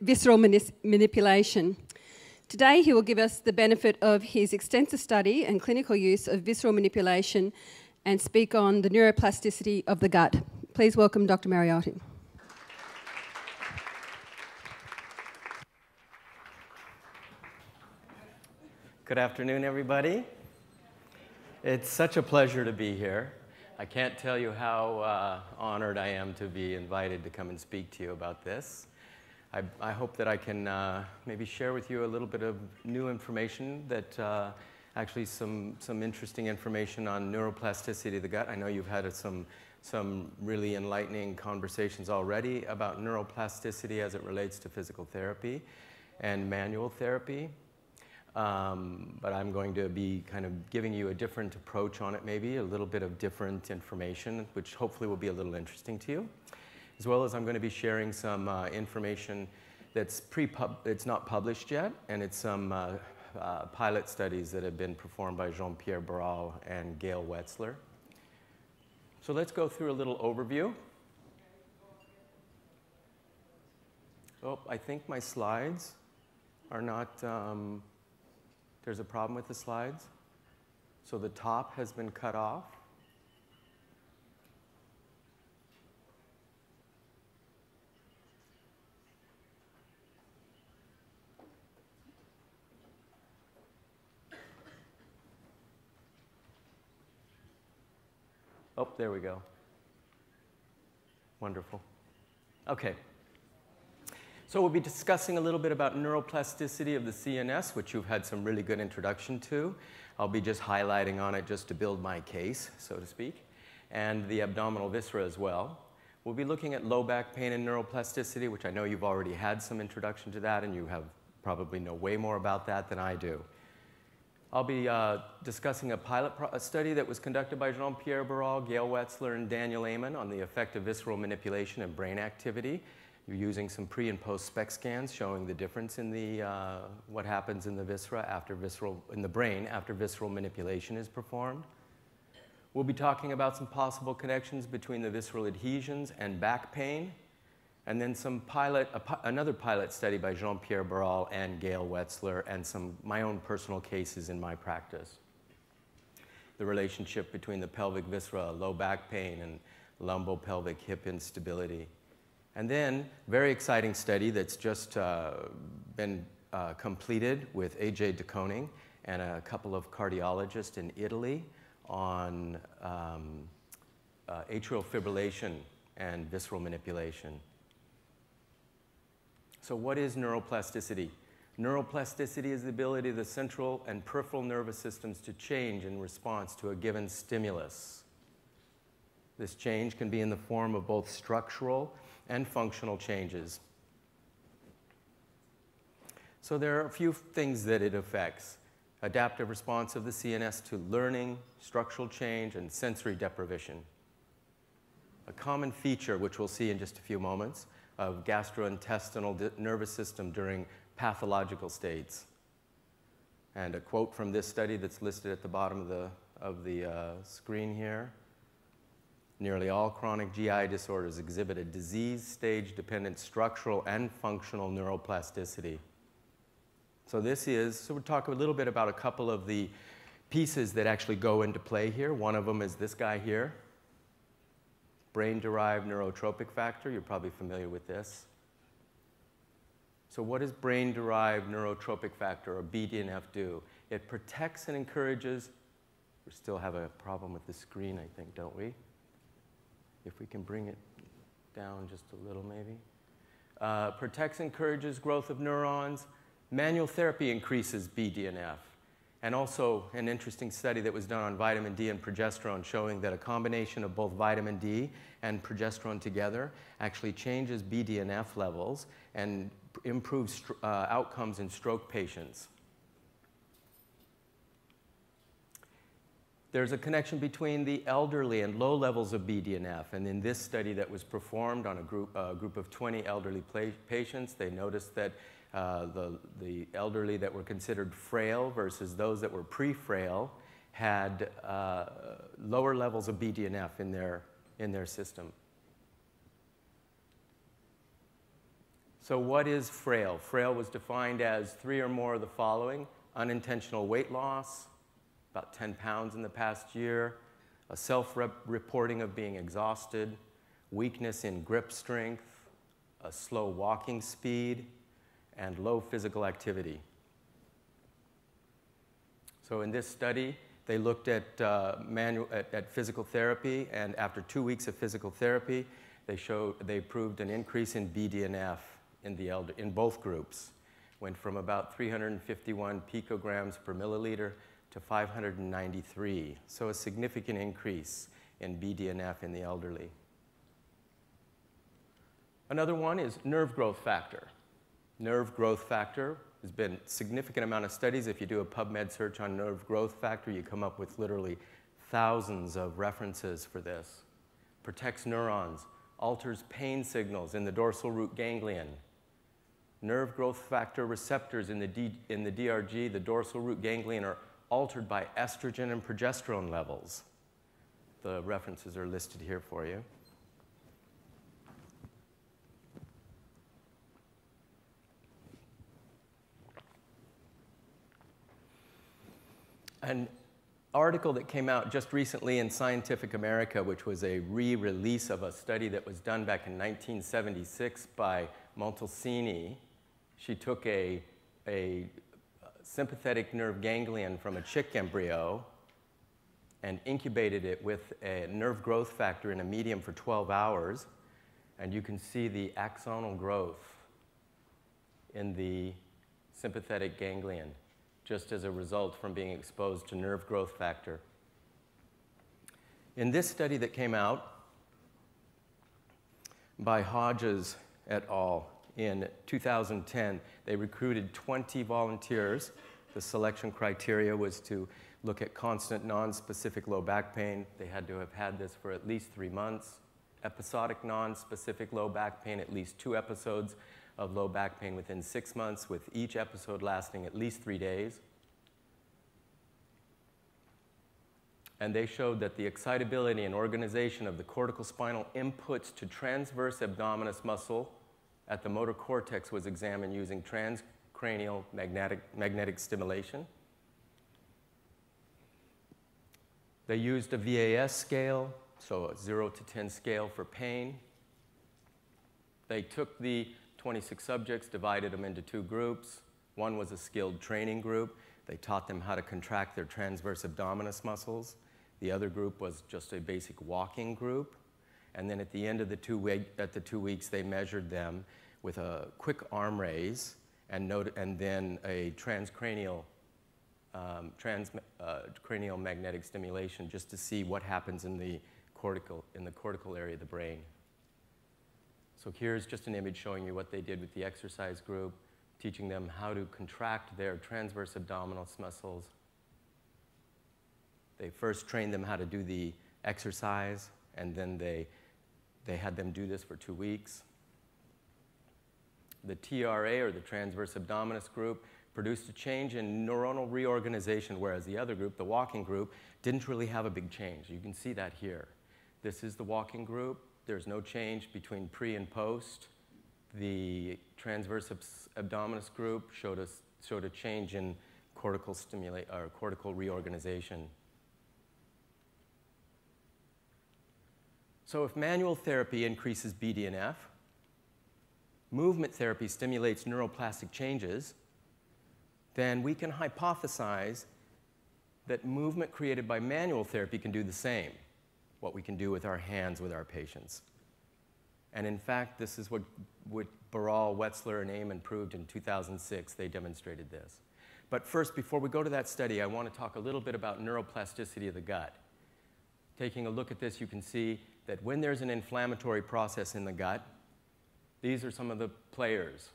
visceral, manipulation. Today, he will give us the benefit of his extensive study and clinical use of visceral manipulation and speak on the neuroplasticity of the gut. Please welcome Dr. Mariotti. Good afternoon, everybody. It's such a pleasure to be here. I can't tell you how uh, honored I am to be invited to come and speak to you about this. I, I hope that I can uh, maybe share with you a little bit of new information that uh, actually some, some interesting information on neuroplasticity of the gut. I know you've had some, some really enlightening conversations already about neuroplasticity as it relates to physical therapy and manual therapy. Um, but I'm going to be kind of giving you a different approach on it, maybe a little bit of different information, which hopefully will be a little interesting to you. As well as I'm going to be sharing some uh, information that's pre-pub, it's not published yet, and it's some uh, uh, pilot studies that have been performed by Jean-Pierre Barral and Gail Wetzler. So let's go through a little overview. Oh, I think my slides are not. Um, there's a problem with the slides. So the top has been cut off. Oh, there we go. Wonderful. Okay. So we'll be discussing a little bit about neuroplasticity of the CNS, which you've had some really good introduction to. I'll be just highlighting on it just to build my case, so to speak, and the abdominal viscera as well. We'll be looking at low back pain and neuroplasticity, which I know you've already had some introduction to that, and you have probably know way more about that than I do. I'll be uh, discussing a pilot a study that was conducted by Jean-Pierre Barral, Gail Wetzler, and Daniel Amen on the effect of visceral manipulation and brain activity you're using some pre and post SPECT scans showing the difference in the, uh, what happens in the viscera after visceral, in the brain after visceral manipulation is performed. We'll be talking about some possible connections between the visceral adhesions and back pain, and then some pilot, another pilot study by Jean-Pierre Barral and Gail Wetzler, and some my own personal cases in my practice. The relationship between the pelvic viscera, low back pain, and lumbopelvic hip instability. And then, very exciting study that's just uh, been uh, completed with AJ de Koning and a couple of cardiologists in Italy on um, uh, atrial fibrillation and visceral manipulation. So, what is neuroplasticity? Neuroplasticity is the ability of the central and peripheral nervous systems to change in response to a given stimulus. This change can be in the form of both structural and functional changes. So there are a few things that it affects. Adaptive response of the CNS to learning, structural change, and sensory deprivation. A common feature, which we'll see in just a few moments, of gastrointestinal nervous system during pathological states. And a quote from this study that's listed at the bottom of the, of the uh, screen here. Nearly all chronic GI disorders exhibit a disease stage dependent structural and functional neuroplasticity. So, this is, so we'll talk a little bit about a couple of the pieces that actually go into play here. One of them is this guy here brain derived neurotrophic factor. You're probably familiar with this. So, what does brain derived neurotrophic factor or BDNF do? It protects and encourages. We still have a problem with the screen, I think, don't we? if we can bring it down just a little maybe. Uh, protects, encourages growth of neurons. Manual therapy increases BDNF. And also an interesting study that was done on vitamin D and progesterone showing that a combination of both vitamin D and progesterone together actually changes BDNF levels and improves uh, outcomes in stroke patients. There's a connection between the elderly and low levels of BDNF. And in this study that was performed on a group, uh, group of 20 elderly patients, they noticed that uh, the, the elderly that were considered frail versus those that were pre-frail had uh, lower levels of BDNF in their, in their system. So, what is frail? Frail was defined as three or more of the following unintentional weight loss, about 10 pounds in the past year, a self reporting of being exhausted, weakness in grip strength, a slow walking speed, and low physical activity. So, in this study, they looked at, uh, manual, at, at, physical therapy, and after two weeks of physical therapy, they, showed, they proved an increase in BDNF in, the elder, in both groups. Went from about 351 picograms per milliliter to 593, so a significant increase in BDNF in the elderly. Another one is nerve growth factor. Nerve growth factor there's been significant amount of studies. If you do a PubMed search on nerve growth factor, you come up with literally thousands of references for this. Protects neurons, alters pain signals in the dorsal root ganglion. Nerve growth factor receptors in the, D, in the DRG, the dorsal root ganglion, are altered by estrogen and progesterone levels. The references are listed here for you. An article that came out just recently in Scientific America, which was a re release of a study that was done back in 1976 by Montalcini. She took a, a sympathetic nerve ganglion from a chick embryo and incubated it with a nerve growth factor in a medium for 12 hours. And you can see the axonal growth in the sympathetic ganglion just as a result from being exposed to nerve growth factor. In this study that came out by Hodges et al. in 2010, they recruited 20 volunteers. The selection criteria was to look at constant non-specific low back pain. They had to have had this for at least three months. Episodic non-specific low back pain, at least two episodes of low back pain within six months, with each episode lasting at least three days. And they showed that the excitability and organization of the cortical spinal inputs to transverse abdominis muscle at the motor cortex was examined using transcranial magnetic, magnetic stimulation. They used a VAS scale, so a 0 to 10 scale for pain. They took the 26 subjects, divided them into two groups. One was a skilled training group. They taught them how to contract their transverse abdominis muscles. The other group was just a basic walking group. And then at the end of the two, week, at the two weeks, they measured them with a quick arm raise and, and then a transcranial, um, uh, magnetic stimulation just to see what happens in the cortical, in the cortical area of the brain. So here's just an image showing you what they did with the exercise group, teaching them how to contract their transverse abdominis muscles. They first trained them how to do the exercise, and then they, they had them do this for two weeks. The TRA, or the transverse abdominis group, produced a change in neuronal reorganization, whereas the other group, the walking group, didn't really have a big change. You can see that here. This is the walking group. There's no change between pre and post. The transverse abdominis group showed, us, showed a change in cortical, stimulate, or cortical reorganization. So if manual therapy increases BDNF, movement therapy stimulates neuroplastic changes, then we can hypothesize that movement created by manual therapy can do the same what we can do with our hands with our patients. And in fact, this is what, what Barral, Wetzler, and Amen proved in 2006. They demonstrated this. But first, before we go to that study, I want to talk a little bit about neuroplasticity of the gut. Taking a look at this, you can see that when there's an inflammatory process in the gut, these are some of the players.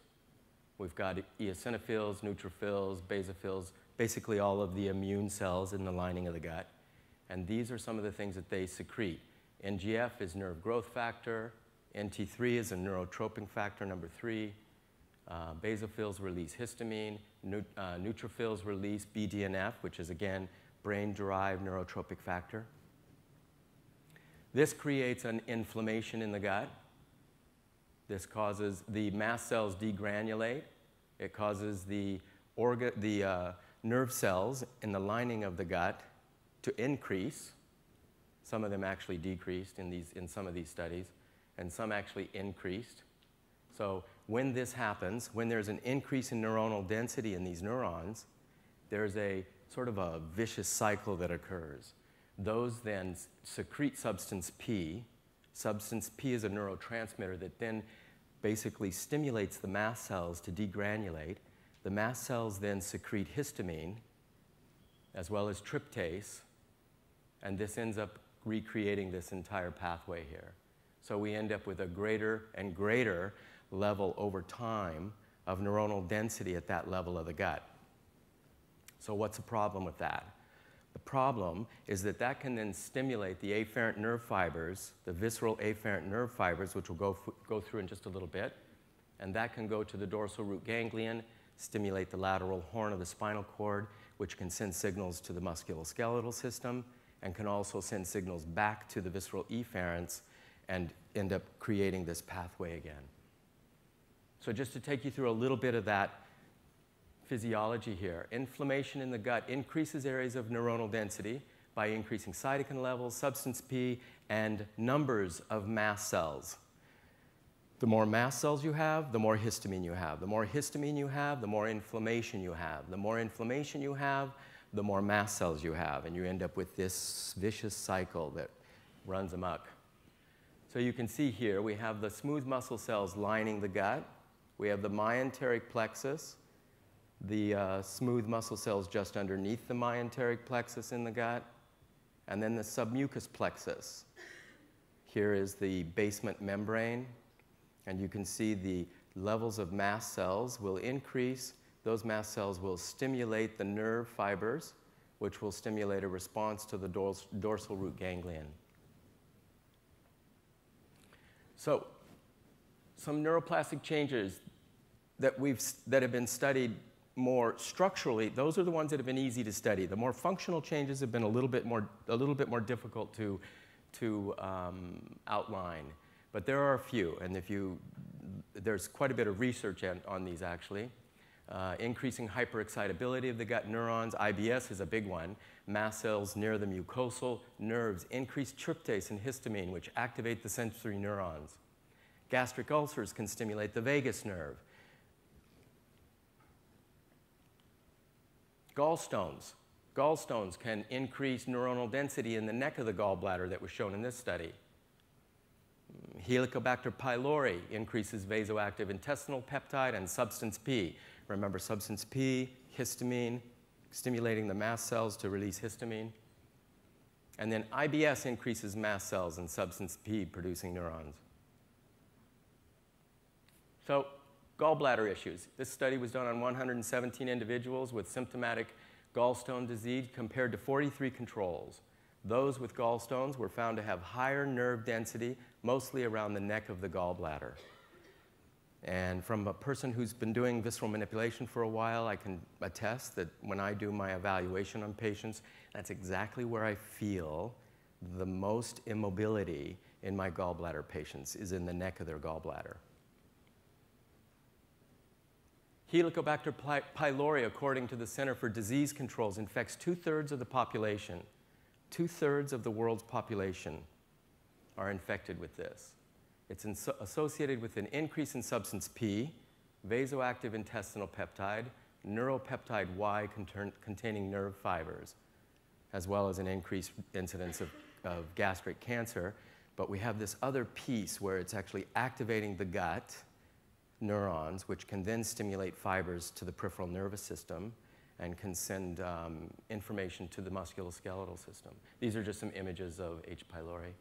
We've got eosinophils, neutrophils, basophils, basically all of the immune cells in the lining of the gut. And these are some of the things that they secrete. NGF is nerve growth factor. NT3 is a neurotrophic factor, number three. Uh, basophils release histamine. Uh, neutrophils release BDNF, which is again brain-derived neurotrophic factor. This creates an inflammation in the gut. This causes the mast cells degranulate. It causes the, orga, the uh, nerve cells in the lining of the gut to increase. Some of them actually decreased in, these, in some of these studies, and some actually increased. So when this happens, when there's an increase in neuronal density in these neurons, there's a sort of a vicious cycle that occurs. Those then secrete substance P. Substance P is a neurotransmitter that then basically stimulates the mast cells to degranulate. The mast cells then secrete histamine as well as tryptase, and this ends up recreating this entire pathway here. So we end up with a greater and greater level over time of neuronal density at that level of the gut. So, what's the problem with that? The problem is that that can then stimulate the afferent nerve fibers, the visceral afferent nerve fibers, which we'll go, go through in just a little bit. And that can go to the dorsal root ganglion, stimulate the lateral horn of the spinal cord, which can send signals to the musculoskeletal system and can also send signals back to the visceral efferents and end up creating this pathway again. So, just to take you through a little bit of that physiology here inflammation in the gut increases areas of neuronal density by increasing cytokine levels, substance P, and numbers of mast cells. The more mast cells you have, the more histamine you have. The more histamine you have, the more inflammation you have. The more inflammation you have, the more mast cells you have. And you end up with this vicious cycle that runs amok. So you can see here we have the smooth muscle cells lining the gut. We have the myenteric plexus, the uh, smooth muscle cells just underneath the myenteric plexus in the gut, and then the submucous plexus. Here is the basement membrane, and you can see the levels of mast cells will increase. Those mast cells will stimulate the nerve fibers, which will stimulate a response to the dors dorsal root ganglion. So, some neuroplastic changes that, we've, that have been studied more structurally, those are the ones that have been easy to study. The more functional changes have been a little bit more, a little bit more difficult to, to um, outline. But there are a few, and if you, there's quite a bit of research on, on these actually. Uh, increasing hyperexcitability of the gut neurons, IBS is a big one. Mast cells near the mucosal nerves increase tryptase and histamine, which activate the sensory neurons. Gastric ulcers can stimulate the vagus nerve. Gallstones. Gallstones can increase neuronal density in the neck of the gallbladder that was shown in this study. Helicobacter pylori increases vasoactive intestinal peptide and substance P. Remember, substance P, histamine, stimulating the mast cells to release histamine. And then IBS increases mast cells and substance P producing neurons. So Gallbladder issues. This study was done on 117 individuals with symptomatic gallstone disease compared to 43 controls. Those with gallstones were found to have higher nerve density, mostly around the neck of the gallbladder. And from a person who's been doing visceral manipulation for a while, I can attest that when I do my evaluation on patients, that's exactly where I feel the most immobility in my gallbladder patients is in the neck of their gallbladder. Helicobacter pylori, according to the Center for Disease Controls, infects two thirds of the population. Two thirds of the world's population are infected with this. It's associated with an increase in substance P, vasoactive intestinal peptide, neuropeptide Y containing nerve fibers, as well as an increased incidence of, of gastric cancer. But we have this other piece where it's actually activating the gut neurons, which can then stimulate fibers to the peripheral nervous system and can send um, information to the musculoskeletal system. These are just some images of H. pylori.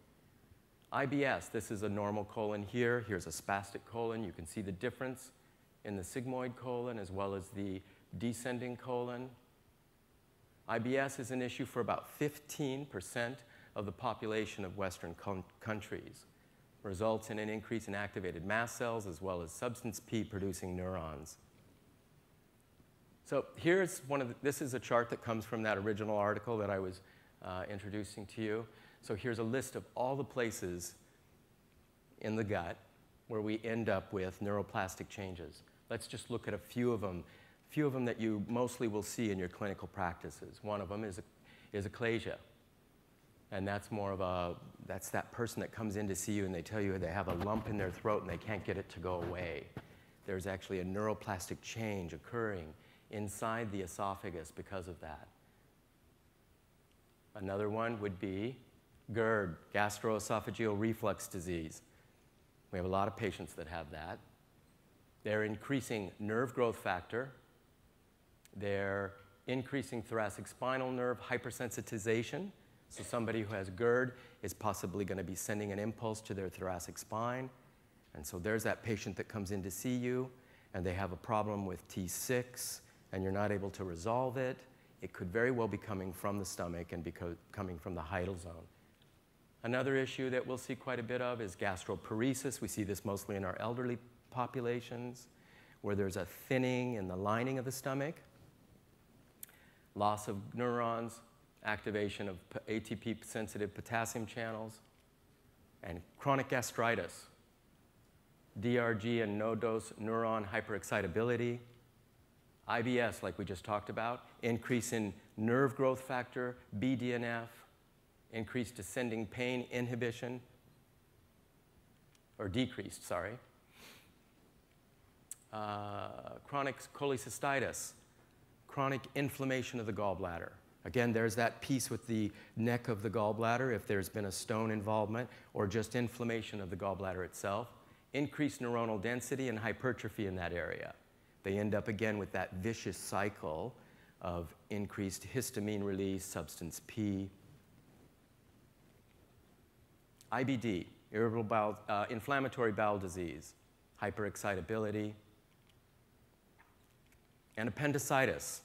IBS, this is a normal colon here. Here's a spastic colon. You can see the difference in the sigmoid colon as well as the descending colon. IBS is an issue for about 15% of the population of Western countries results in an increase in activated mast cells as well as substance P producing neurons. So here's one of the, this is a chart that comes from that original article that I was uh, introducing to you. So here's a list of all the places in the gut where we end up with neuroplastic changes. Let's just look at a few of them, a few of them that you mostly will see in your clinical practices. One of them is, is achalasia. And that's more of a, that's that person that comes in to see you and they tell you they have a lump in their throat and they can't get it to go away. There's actually a neuroplastic change occurring inside the esophagus because of that. Another one would be GERD, gastroesophageal reflux disease. We have a lot of patients that have that. They're increasing nerve growth factor. They're increasing thoracic spinal nerve hypersensitization. So somebody who has GERD is possibly going to be sending an impulse to their thoracic spine. And so there's that patient that comes in to see you, and they have a problem with T6, and you're not able to resolve it. It could very well be coming from the stomach and coming from the hiatal zone. Another issue that we'll see quite a bit of is gastroparesis. We see this mostly in our elderly populations, where there's a thinning in the lining of the stomach, loss of neurons, activation of ATP sensitive potassium channels, and chronic gastritis, DRG and nodose neuron hyperexcitability, IBS, like we just talked about, increase in nerve growth factor, BDNF, increased descending pain inhibition, or decreased, sorry. Uh, chronic cholecystitis, chronic inflammation of the gallbladder. Again, there's that piece with the neck of the gallbladder if there's been a stone involvement or just inflammation of the gallbladder itself. Increased neuronal density and hypertrophy in that area they end up again with that vicious cycle of increased histamine release, substance P. IBD, irritable bowel, uh, inflammatory bowel disease, hyperexcitability, and appendicitis,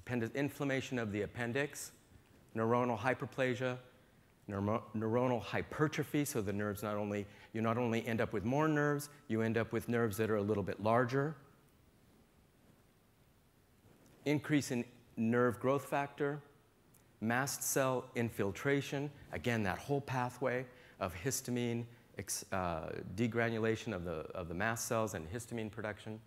Appendi inflammation of the appendix, neuronal hyperplasia, neuronal hypertrophy, so the nerves not only, you not only end up with more nerves, you end up with nerves that are a little bit larger, increase in nerve growth factor, mast cell infiltration, again, that whole pathway of histamine uh, degranulation of the, of the mast cells and histamine production.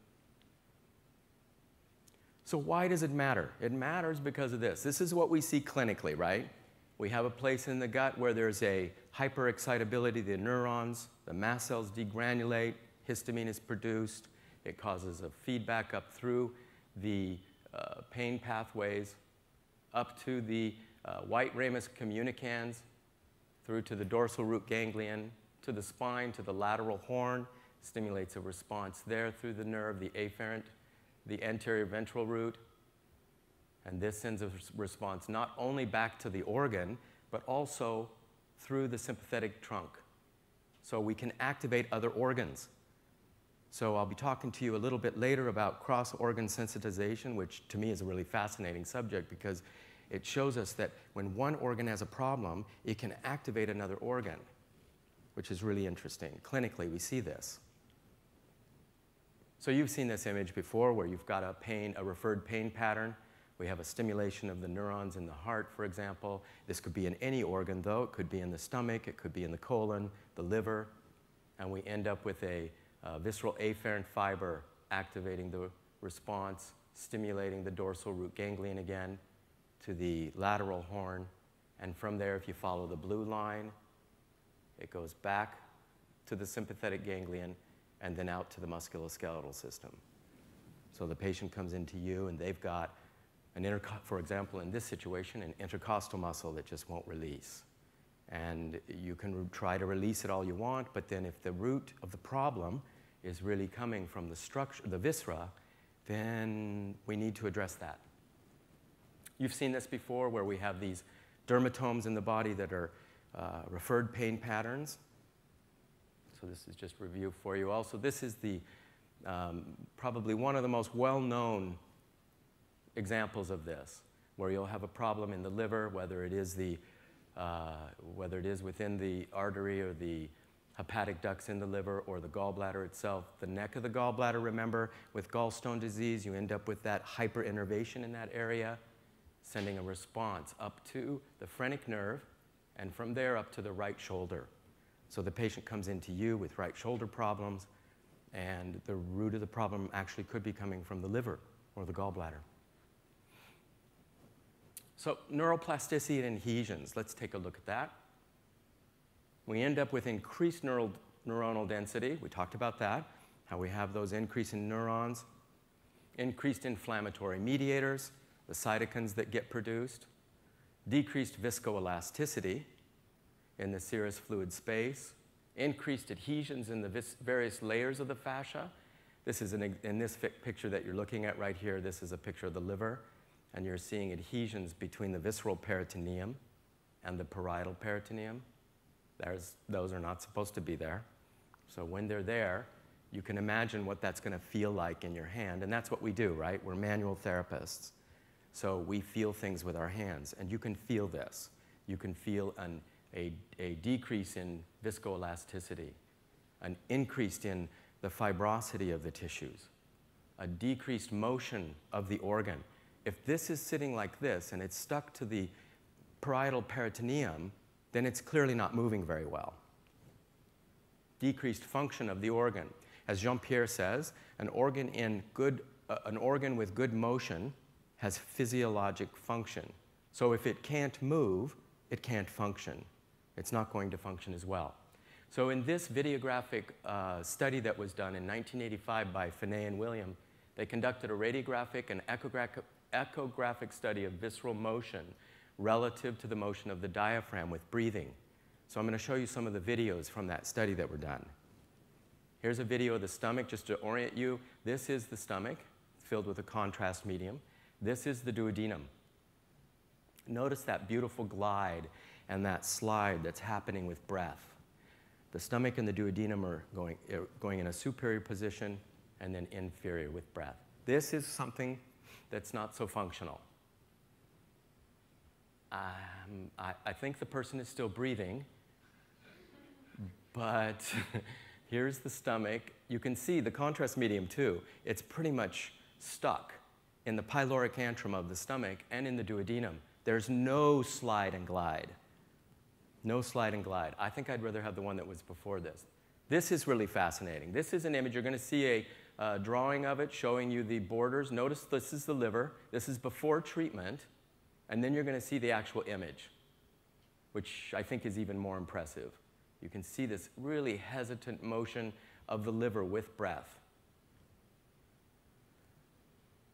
So, why does it matter? It matters because of this. This is what we see clinically, right? We have a place in the gut where there's a hyperexcitability of the neurons, the mast cells degranulate, histamine is produced, it causes a feedback up through the uh, pain pathways up to the uh, white ramus communicans, through to the dorsal root ganglion, to the spine, to the lateral horn, stimulates a response there through the nerve, the afferent, the anterior ventral root. And this sends a response not only back to the organ, but also through the sympathetic trunk. So we can activate other organs. So I'll be talking to you a little bit later about cross-organ sensitization, which to me is a really fascinating subject because it shows us that when one organ has a problem, it can activate another organ, which is really interesting. Clinically, we see this. So you've seen this image before where you've got a pain, a referred pain pattern. We have a stimulation of the neurons in the heart, for example. This could be in any organ, though. It could be in the stomach, it could be in the colon, the liver, and we end up with a uh, visceral afferent fiber activating the response, stimulating the dorsal root ganglion again to the lateral horn. And from there, if you follow the blue line, it goes back to the sympathetic ganglion and then out to the musculoskeletal system. So the patient comes into you and they've got an inter for example, in this situation, an intercostal muscle that just won't release. And you can try to release it all you want, but then if the root of the problem is really coming from the structure, the viscera, then we need to address that. You've seen this before where we have these dermatomes in the body that are uh, referred pain patterns. So this is just review for you. Also, this is the um, probably one of the most well-known examples of this, where you'll have a problem in the liver, whether it is the uh, whether it is within the artery or the hepatic ducts in the liver or the gallbladder itself. The neck of the gallbladder, remember, with gallstone disease, you end up with that hyperinnervation in that area, sending a response up to the phrenic nerve and from there up to the right shoulder. So the patient comes into you with right shoulder problems, and the root of the problem actually could be coming from the liver or the gallbladder. So neuroplasticity and adhesions, let's take a look at that. We end up with increased neural, neuronal density. We talked about that, how we have those increase in neurons, increased inflammatory mediators, the cytokines that get produced, decreased viscoelasticity in the serous fluid space, increased adhesions in the various layers of the fascia. This is an, in this picture that you're looking at right here, this is a picture of the liver, and you're seeing adhesions between the visceral peritoneum and the parietal peritoneum. There's, those are not supposed to be there. So when they're there, you can imagine what that's going to feel like in your hand. And that's what we do, right? We're manual therapists. So we feel things with our hands. And you can feel this. You can feel an, a, a decrease in viscoelasticity, an increase in the fibrosity of the tissues, a decreased motion of the organ. If this is sitting like this and it's stuck to the parietal peritoneum, then it's clearly not moving very well. Decreased function of the organ. As Jean Pierre says, an organ, in good, uh, an organ with good motion has physiologic function. So if it can't move, it can't function. It's not going to function as well. So in this videographic uh, study that was done in 1985 by Finet and Williame, they conducted a radiographic and echographic, echographic study of visceral motion relative to the motion of the diaphragm with breathing. So I'm going to show you some of the videos from that study that were done. Here's a video of the stomach just to orient you. This is the stomach filled with a contrast medium. This is the duodenum. Notice that beautiful glide and that slide that's happening with breath. The stomach and the duodenum are going, are uh, going in a superior position and then inferior with breath. This is something that's not so functional. Um, I, I think the person is still breathing, but Here's the stomach. You can see the contrast medium too. It's pretty much stuck in the pyloric antrum of the stomach and in the duodenum. There's no slide and glide. No slide and glide. I think I'd rather have the one that was before this. This is really fascinating. This is an image. You're going to see a uh, drawing of it showing you the borders. Notice this is the liver. This is before treatment. And then you're going to see the actual image, which I think is even more impressive. You can see this really hesitant motion of the liver with breath.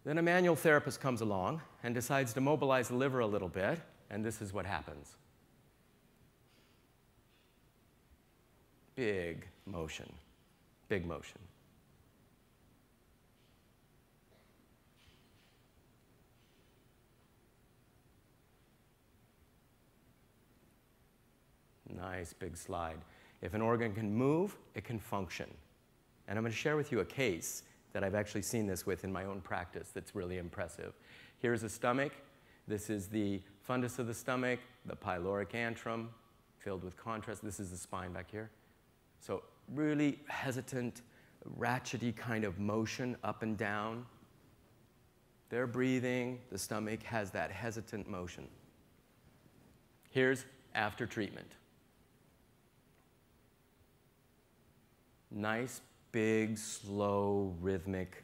Then a manual therapist comes along and decides to mobilize the liver a little bit, and this is what happens. Big motion, big motion. Nice big slide. If an organ can move, it can function. And I'm going to share with you a case that I've actually seen this with in my own practice that's really impressive. Here's a stomach. This is the fundus of the stomach, the pyloric antrum filled with contrast. This is the spine back here. So really hesitant, ratchety kind of motion up and down. They're breathing. The stomach has that hesitant motion. Here's after treatment. nice, big, slow, rhythmic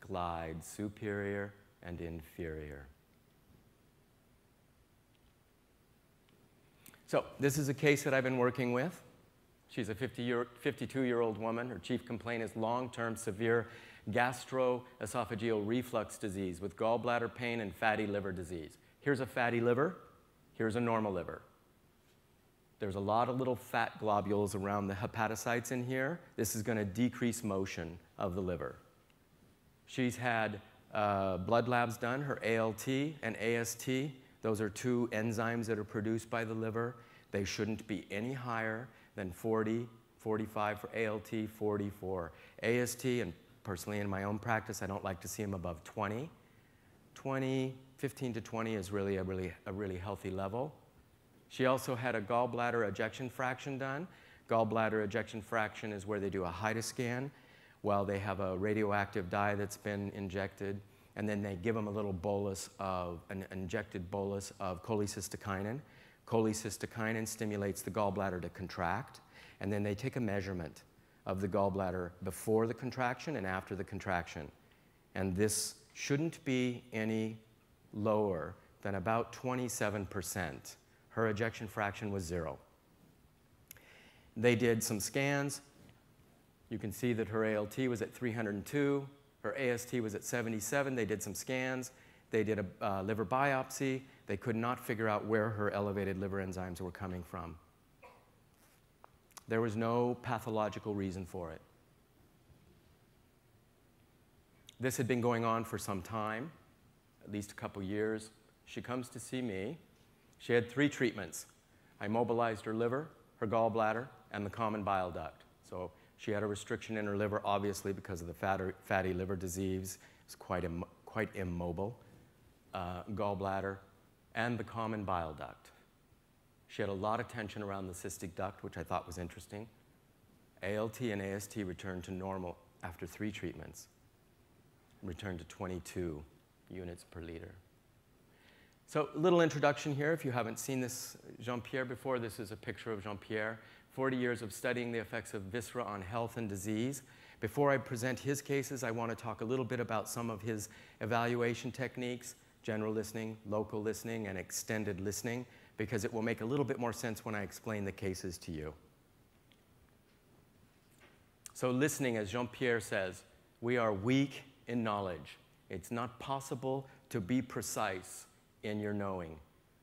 glide, superior and inferior. So, this is a case that I've been working with. She's a 50 year, 52 year old woman. Her chief complaint is long term severe gastroesophageal reflux disease with gallbladder pain and fatty liver disease. Here's a fatty liver, here's a normal liver. There's a lot of little fat globules around the hepatocytes in here. This is going to decrease motion of the liver. She's had uh, blood labs done, her ALT and AST. Those are two enzymes that are produced by the liver. They shouldn't be any higher than 40, 45 for ALT, 40 for AST, and personally in my own practice, I don't like to see them above 20. 20, 15 to 20 is really a really, a really healthy level. She also had a gallbladder ejection fraction done. Gallbladder ejection fraction is where they do a HIDA scan while they have a radioactive dye that's been injected, and then they give them a little bolus of, an injected bolus of cholecystokinin. Cholecystokinin stimulates the gallbladder to contract, and then they take a measurement of the gallbladder before the contraction and after the contraction. And this shouldn't be any lower than about 27%. Her ejection fraction was zero. They did some scans. You can see that her ALT was at 302, her AST was at 77. They did some scans. They did a uh, liver biopsy. They could not figure out where her elevated liver enzymes were coming from. There was no pathological reason for it. This had been going on for some time, at least a couple years. She comes to see me. She had three treatments. I mobilized her liver, her gallbladder, and the common bile duct. So she had a restriction in her liver, obviously, because of the fatty, liver disease. It's quite, Im quite immobile. Uh, gallbladder, and the common bile duct. She had a lot of tension around the cystic duct, which I thought was interesting. ALT and AST returned to normal after three treatments, returned to 22 units per liter. So, a little introduction here. If you haven't seen this Jean Pierre before, this is a picture of Jean Pierre. 40 years of studying the effects of viscera on health and disease. Before I present his cases, I want to talk a little bit about some of his evaluation techniques general listening, local listening, and extended listening because it will make a little bit more sense when I explain the cases to you. So, listening, as Jean Pierre says, we are weak in knowledge. It's not possible to be precise in your knowing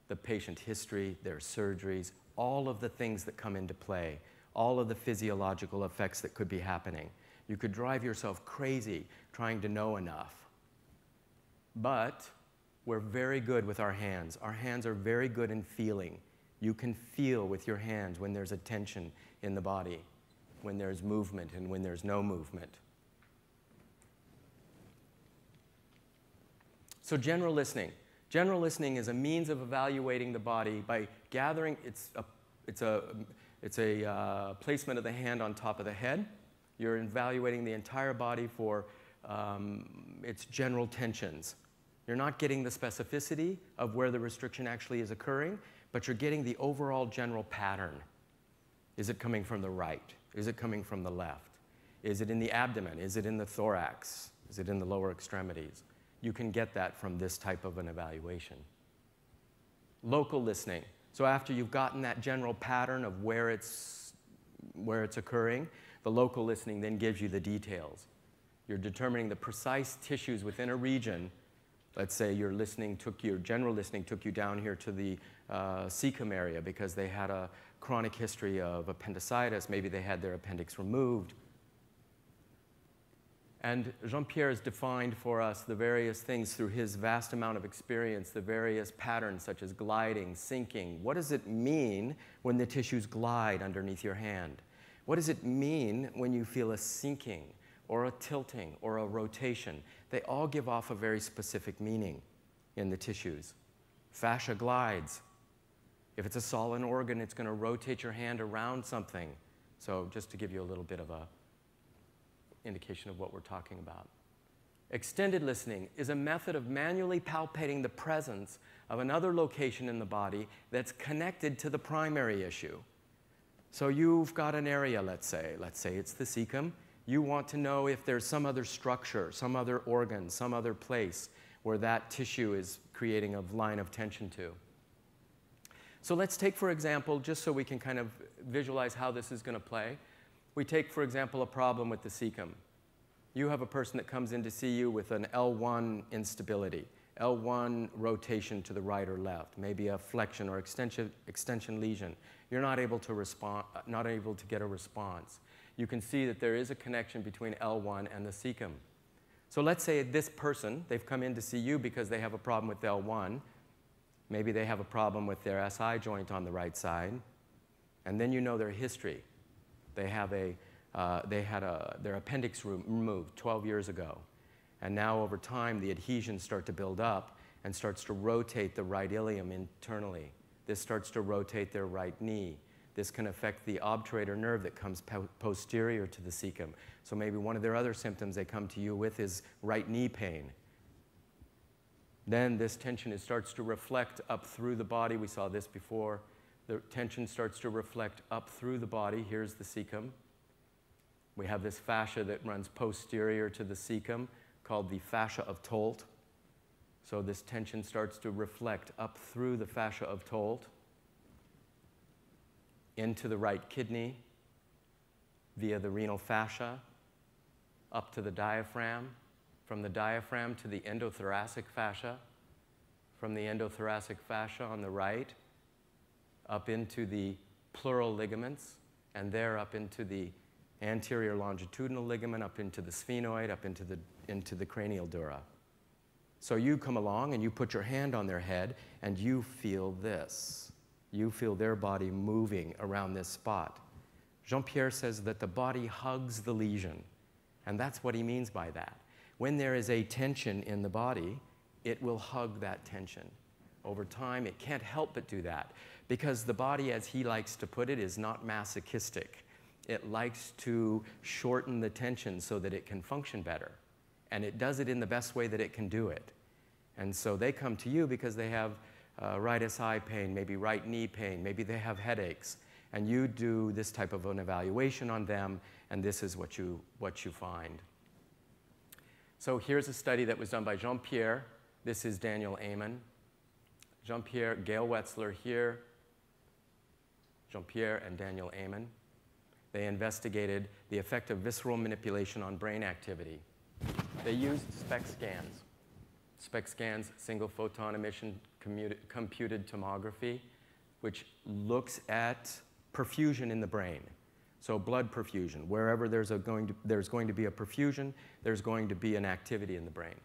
the patient history, their surgeries, all of the things that come into play, all of the physiological effects that could be happening. You could drive yourself crazy trying to know enough. But we're very good with our hands. Our hands are very good in feeling. You can feel with your hands when there's a tension in the body, when there's movement, and when there's no movement. So, general listening. General listening is a means of evaluating the body by gathering, it's a, it's a, it's a uh, placement of the hand on top of the head. You're evaluating the entire body for um, its general tensions. You're not getting the specificity of where the restriction actually is occurring, but you're getting the overall general pattern. Is it coming from the right? Is it coming from the left? Is it in the abdomen? Is it in the thorax? Is it in the lower extremities? You can get that from this type of an evaluation. Local listening. So after you've gotten that general pattern of where it's, where it's occurring, the local listening then gives you the details. You're determining the precise tissues within a region Let's say your listening took your general listening took you down here to the uh, cecum area because they had a chronic history of appendicitis. Maybe they had their appendix removed. And Jean Pierre has defined for us the various things through his vast amount of experience, the various patterns such as gliding, sinking. What does it mean when the tissues glide underneath your hand? What does it mean when you feel a sinking or a tilting or a rotation? they all give off a very specific meaning in the tissues. Fascia glides. If it's a solid organ, it's going to rotate your hand around something. So just to give you a little bit of a indication of what we're talking about. Extended listening is a method of manually palpating the presence of another location in the body that's connected to the primary issue. So you've got an area, let's say, let's say it's the cecum, you want to know if there's some other structure, some other organ, some other place where that tissue is creating a line of tension to. So let's take, for example, just so we can kind of visualize how this is going to play, we take, for example, a problem with the cecum. You have a person that comes in to see you with an L1 instability, L1 rotation to the right or left, maybe a flexion or extension, extension lesion. You're not able to respond, not able to get a response you can see that there is a connection between L1 and the cecum. So let's say this person, they've come in to see you because they have a problem with L1. Maybe they have a problem with their SI joint on the right side. And then you know their history. They, have a, uh, they had a, their appendix removed 12 years ago. And now over time, the adhesions start to build up and starts to rotate the right ilium internally. This starts to rotate their right knee. This can affect the obturator nerve that comes po posterior to the cecum. So maybe one of their other symptoms they come to you with is right knee pain. Then this tension starts to reflect up through the body. We saw this before. The tension starts to reflect up through the body. Here's the cecum. We have this fascia that runs posterior to the cecum called the fascia of Toldt. So this tension starts to reflect up through the fascia of Toldt into the right kidney via the renal fascia up to the diaphragm, from the diaphragm to the endothoracic fascia, from the endothoracic fascia on the right up into the pleural ligaments, and there up into the anterior longitudinal ligament, up into the sphenoid, up into the, into the cranial dura. So you come along and you put your hand on their head and you feel this. You feel their body moving around this spot. Jean Pierre says that the body hugs the lesion, and that's what he means by that. When there is a tension in the body, it will hug that tension. Over time, it can't help but do that because the body, as he likes to put it, is not masochistic. It likes to shorten the tension so that it can function better. And it does it in the best way that it can do it. And so they come to you because they have uh, right SI pain, maybe right knee pain, maybe they have headaches. And you do this type of an evaluation on them, and this is what you, what you find. So here's a study that was done by Jean Pierre. This is Daniel Amen. Jean Pierre, Gail Wetzler here, Jean Pierre and Daniel Amen. They investigated the effect of visceral manipulation on brain activity. They used SPECT scans. SPECT scans, single photon emission computed tomography, which looks at perfusion in the brain. So blood perfusion, wherever there's, a going to, there's going to be a perfusion, there's going to be an activity in the brain.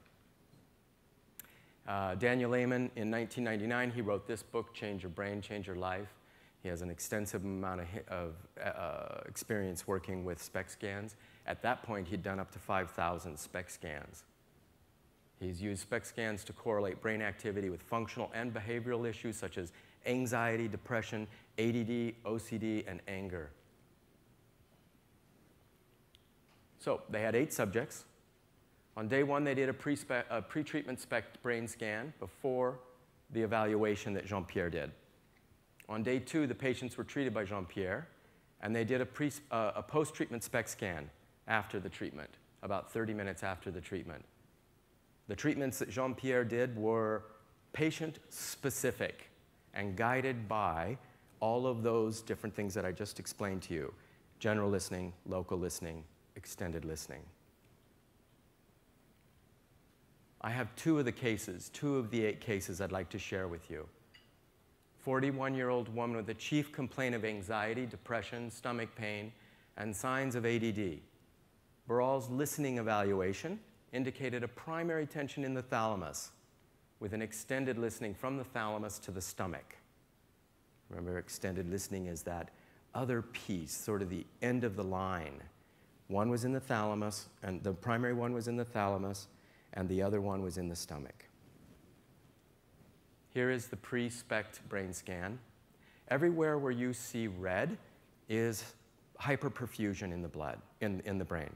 Uh, Daniel Amen, in 1999, he wrote this book, Change Your Brain, Change Your Life. He has an extensive amount of, of uh, experience working with SPECT scans. At that point, he'd done up to 5,000 SPECT scans. He's used SPECT scans to correlate brain activity with functional and behavioral issues such as anxiety, depression, ADD, OCD, and anger. So they had eight subjects. On day one, they did a pre-treatment SPECT brain scan before the evaluation that Jean-Pierre did. On day two, the patients were treated by Jean-Pierre, and they did a, uh, a post-treatment SPECT scan after the treatment, about 30 minutes after the treatment. The treatments that Jean-Pierre did were patient-specific and guided by all of those different things that I just explained to you. General listening, local listening, extended listening. I have two of the cases, two of the eight cases I'd like to share with you. 41 year old woman with a chief complaint of anxiety, depression, stomach pain, and signs of ADD. Barral's listening evaluation indicated a primary tension in the thalamus with an extended listening from the thalamus to the stomach. Remember, extended listening is that other piece, sort of the end of the line. One was in the thalamus, and the primary one was in the thalamus, and the other one was in the stomach. Here is the pre-SPECT brain scan. Everywhere where you see red is hyperperfusion in the blood, in, in the brain.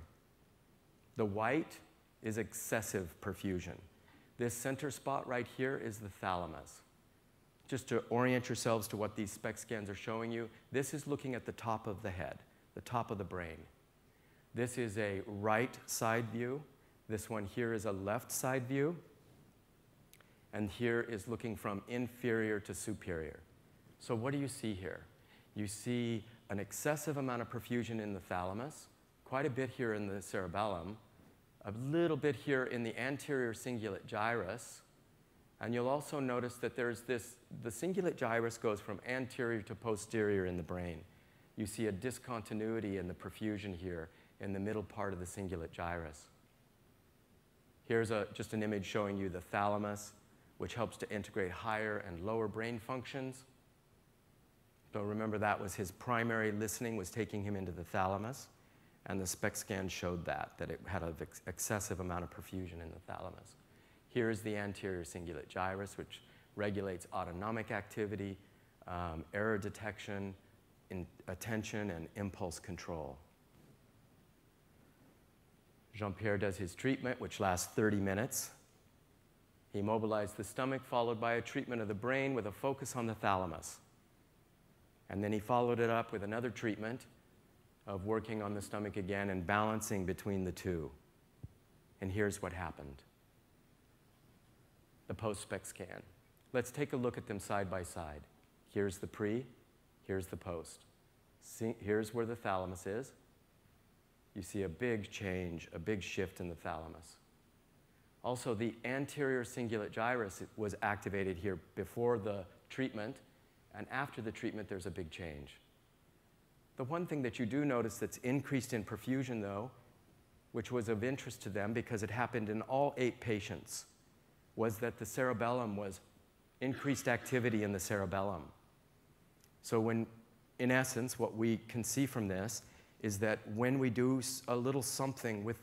The white is excessive perfusion. This center spot right here is the thalamus. Just to orient yourselves to what these SPECT scans are showing you, this is looking at the top of the head, the top of the brain. This is a right side view. This one here is a left side view and here is looking from inferior to superior. So what do you see here? You see an excessive amount of perfusion in the thalamus, quite a bit here in the cerebellum, a little bit here in the anterior cingulate gyrus, and you'll also notice that there's this, the cingulate gyrus goes from anterior to posterior in the brain. You see a discontinuity in the perfusion here in the middle part of the cingulate gyrus. Here's a, just an image showing you the thalamus, which helps to integrate higher and lower brain functions. So remember that was his primary listening was taking him into the thalamus, and the SPECT scan showed that, that it had an ex excessive amount of perfusion in the thalamus. Here is the anterior cingulate gyrus, which regulates autonomic activity, um, error detection, attention, and impulse control. Jean-Pierre does his treatment, which lasts 30 minutes. He mobilized the stomach, followed by a treatment of the brain with a focus on the thalamus. And then he followed it up with another treatment of working on the stomach again and balancing between the two. And here's what happened the post SPECT scan. Let's take a look at them side by side. Here's the pre, here's the post. See, here's where the thalamus is. You see a big change, a big shift in the thalamus. Also, the anterior cingulate gyrus was activated here before the treatment, and after the treatment, there's a big change. The one thing that you do notice that's increased in perfusion, though, which was of interest to them because it happened in all eight patients, was that the cerebellum was increased activity in the cerebellum. So, when, in essence, what we can see from this is that when we do a little something with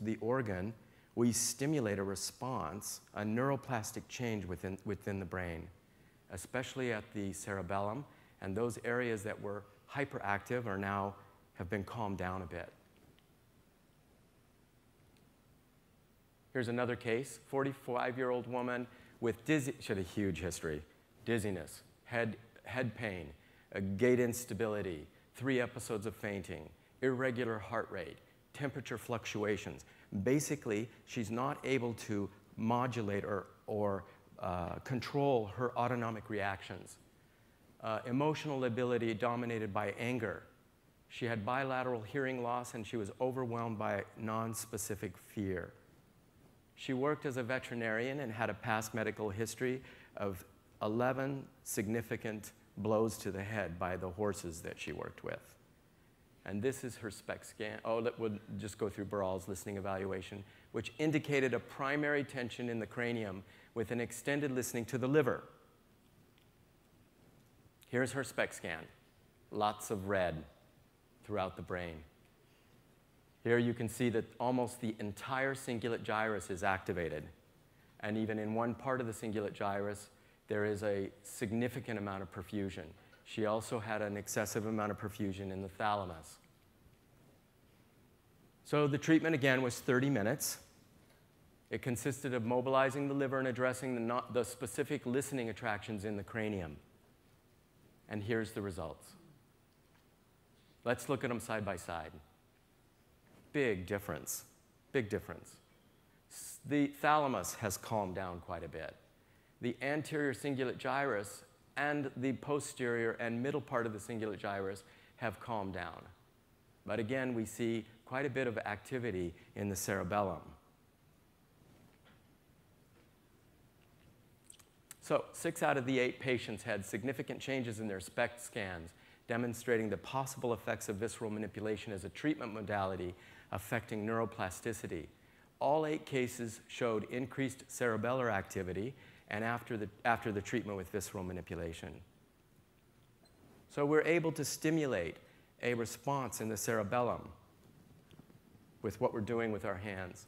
the organ, we stimulate a response, a neuroplastic change within, within the brain, especially at the cerebellum, and those areas that were hyperactive are now have been calmed down a bit. Here's another case 45 year old woman with dizzy, she had a huge history dizziness, head, head pain, gait instability, three episodes of fainting, irregular heart rate, temperature fluctuations. Basically, she's not able to modulate or, or uh, control her autonomic reactions. Uh, emotional ability dominated by anger. She had bilateral hearing loss and she was overwhelmed by non-specific fear. She worked as a veterinarian and had a past medical history of 11 significant blows to the head by the horses that she worked with. And this is her SPECT scan. Oh, we'll just go through Barral's listening evaluation, which indicated a primary tension in the cranium with an extended listening to the liver. Here's her SPECT scan. Lots of red throughout the brain. Here you can see that almost the entire cingulate gyrus is activated. And even in one part of the cingulate gyrus, there is a significant amount of perfusion. She also had an excessive amount of perfusion in the thalamus. So the treatment again was 30 minutes. It consisted of mobilizing the liver and addressing the, not, the specific listening attractions in the cranium. And here's the results. Let's look at them side by side. Big difference. Big difference. The thalamus has calmed down quite a bit. The anterior cingulate gyrus and the posterior and middle part of the cingulate gyrus have calmed down. But again, we see quite a bit of activity in the cerebellum. So, six out of the eight patients had significant changes in their SPECT scans, demonstrating the possible effects of visceral manipulation as a treatment modality affecting neuroplasticity. All eight cases showed increased cerebellar activity and after the, after the treatment with visceral manipulation. So we're able to stimulate a response in the cerebellum with what we're doing with our hands.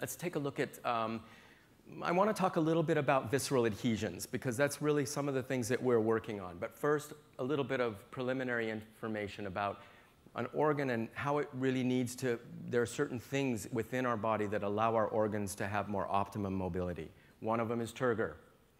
Let's take a look at, um, I want to talk a little bit about visceral adhesions because that's really some of the things that we're working on. But first, a little bit of preliminary information about an organ and how it really needs to, there are certain things within our body that allow our organs to have more optimum mobility. One of them is turgor.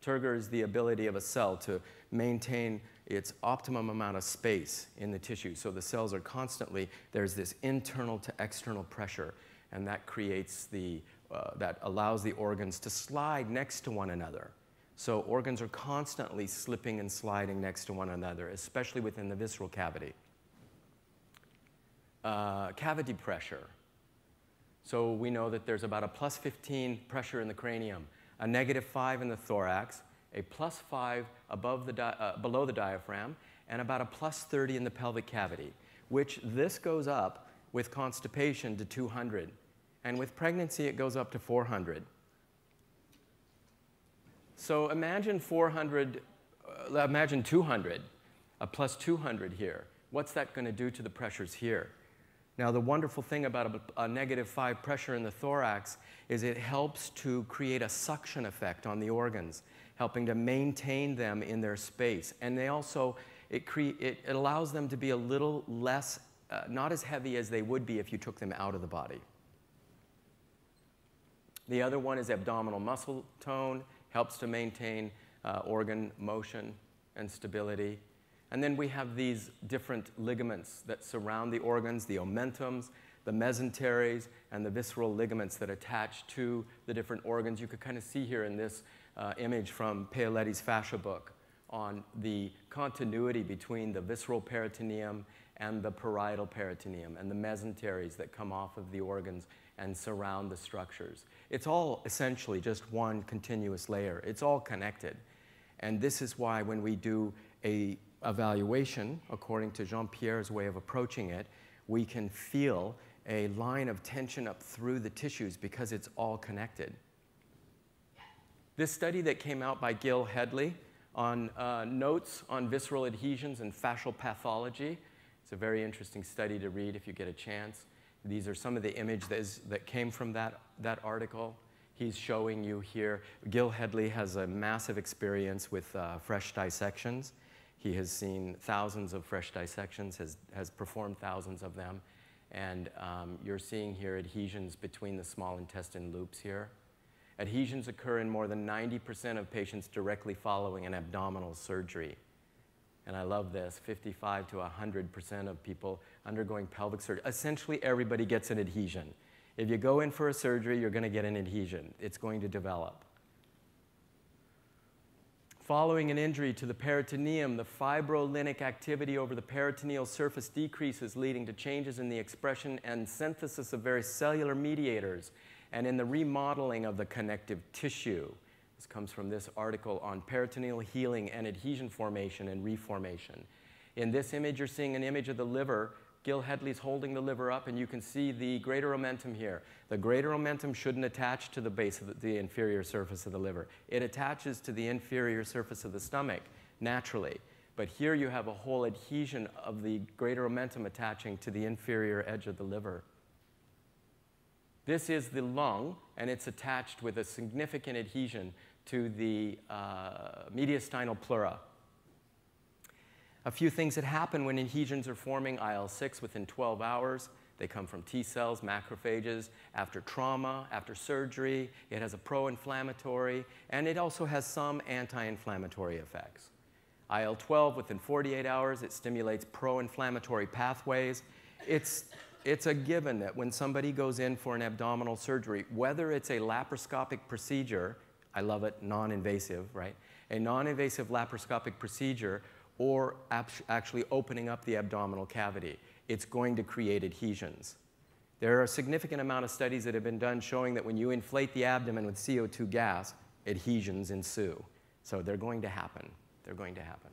Turgor is the ability of a cell to maintain its optimum amount of space in the tissue. So the cells are constantly, there's this internal to external pressure, and that creates the, uh, that allows the organs to slide next to one another. So organs are constantly slipping and sliding next to one another, especially within the visceral cavity uh, cavity pressure. So we know that there's about a plus 15 pressure in the cranium, a negative 5 in the thorax, a plus 5 above the uh, below the diaphragm, and about a plus 30 in the pelvic cavity, which this goes up with constipation to 200. And with pregnancy, it goes up to 400. So imagine 400, uh, imagine 200, a plus 200 here. What's that going to do to the pressures here? Now, the wonderful thing about a, a, negative 5 pressure in the thorax is it helps to create a suction effect on the organs, helping to maintain them in their space. And they also, it, cre- it, allows them to be a little less, uh, not as heavy as they would be if you took them out of the body. The other one is abdominal muscle tone, helps to maintain uh, organ motion and stability. And then we have these different ligaments that surround the organs, the omentums, the mesenteries, and the visceral ligaments that attach to the different organs. You could kind of see here in this uh, image from Paoletti's fascia book on the continuity between the visceral peritoneum and the parietal peritoneum and the mesenteries that come off of the organs and surround the structures. It's all essentially just one continuous layer. It's all connected. And this is why when we do a evaluation, according to Jean-Pierre's way of approaching it, we can feel a line of tension up through the tissues because it's all connected. This study that came out by Gil Hedley on uh, notes on visceral adhesions and fascial pathology. It's a very interesting study to read if you get a chance. These are some of the images that, is, that came from that, that article. He's showing you here. Gil Hedley has a massive experience with uh, fresh dissections. He has seen thousands of fresh dissections, has, has performed thousands of them. And um, you're seeing here adhesions between the small intestine loops here. Adhesions occur in more than 90% of patients directly following an abdominal surgery. And I love this 55 to 100% of people undergoing pelvic surgery. Essentially, everybody gets an adhesion. If you go in for a surgery, you're going to get an adhesion, it's going to develop. Following an injury to the peritoneum, the fibrinolytic activity over the peritoneal surface decreases, leading to changes in the expression and synthesis of various cellular mediators and in the remodeling of the connective tissue. This comes from this article on peritoneal healing and adhesion formation and reformation. In this image, you're seeing an image of the liver. Gil Hedley's holding the liver up, and you can see the greater omentum here. The greater omentum shouldn't attach to the base of the, the inferior surface of the liver. It attaches to the inferior surface of the stomach naturally. But here you have a whole adhesion of the greater omentum attaching to the inferior edge of the liver. This is the lung, and it's attached with a significant adhesion to the uh, mediastinal pleura. A few things that happen when adhesions are forming IL-6 within 12 hours. They come from T cells, macrophages, after trauma, after surgery. It has a pro-inflammatory, and it also has some anti-inflammatory effects. IL-12 within 48 hours, it stimulates pro-inflammatory pathways. It's it's a given that when somebody goes in for an abdominal surgery, whether it's a laparoscopic procedure, I love it, non invasive, right? A non invasive laparoscopic procedure or actually opening up the abdominal cavity, it's going to create adhesions. There are a significant amount of studies that have been done showing that when you inflate the abdomen with CO2 gas, adhesions ensue. So they're going to happen. They're going to happen.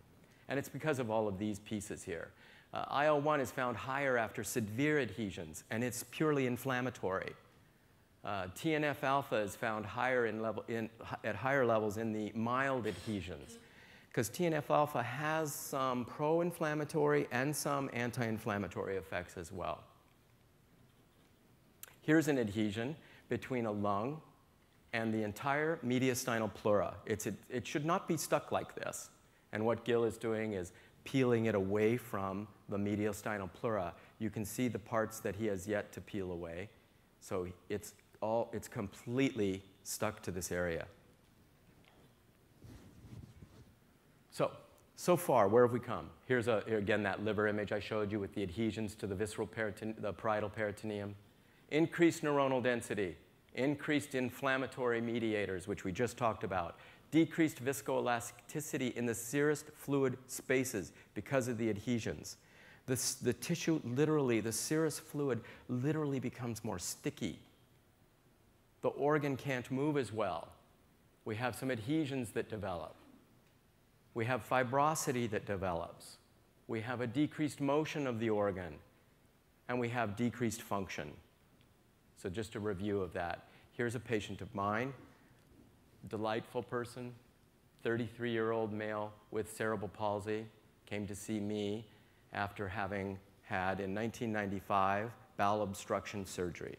And it's because of all of these pieces here. Uh, IL-1 is found higher after severe adhesions, and it's purely inflammatory. Uh, TNF-alpha is found higher in level, in, at higher levels in the mild adhesions, because TNF-alpha has some pro-inflammatory and some anti-inflammatory effects as well. Here's an adhesion between a lung and the entire mediastinal pleura. It's, it, it should not be stuck like this. And what Gil is doing is peeling it away from the mediastinal pleura, you can see the parts that he has yet to peel away. So it's, all, it's completely stuck to this area. So, so far, where have we come? Here's a, here again that liver image I showed you with the adhesions to the visceral peritoneum, the parietal peritoneum. Increased neuronal density, increased inflammatory mediators, which we just talked about, decreased viscoelasticity in the serous fluid spaces because of the adhesions. The, the tissue literally, the serous fluid literally becomes more sticky. The organ can't move as well. We have some adhesions that develop. We have fibrosity that develops. We have a decreased motion of the organ. And we have decreased function. So, just a review of that. Here's a patient of mine delightful person, 33 year old male with cerebral palsy, came to see me after having had in 1995 bowel obstruction surgery.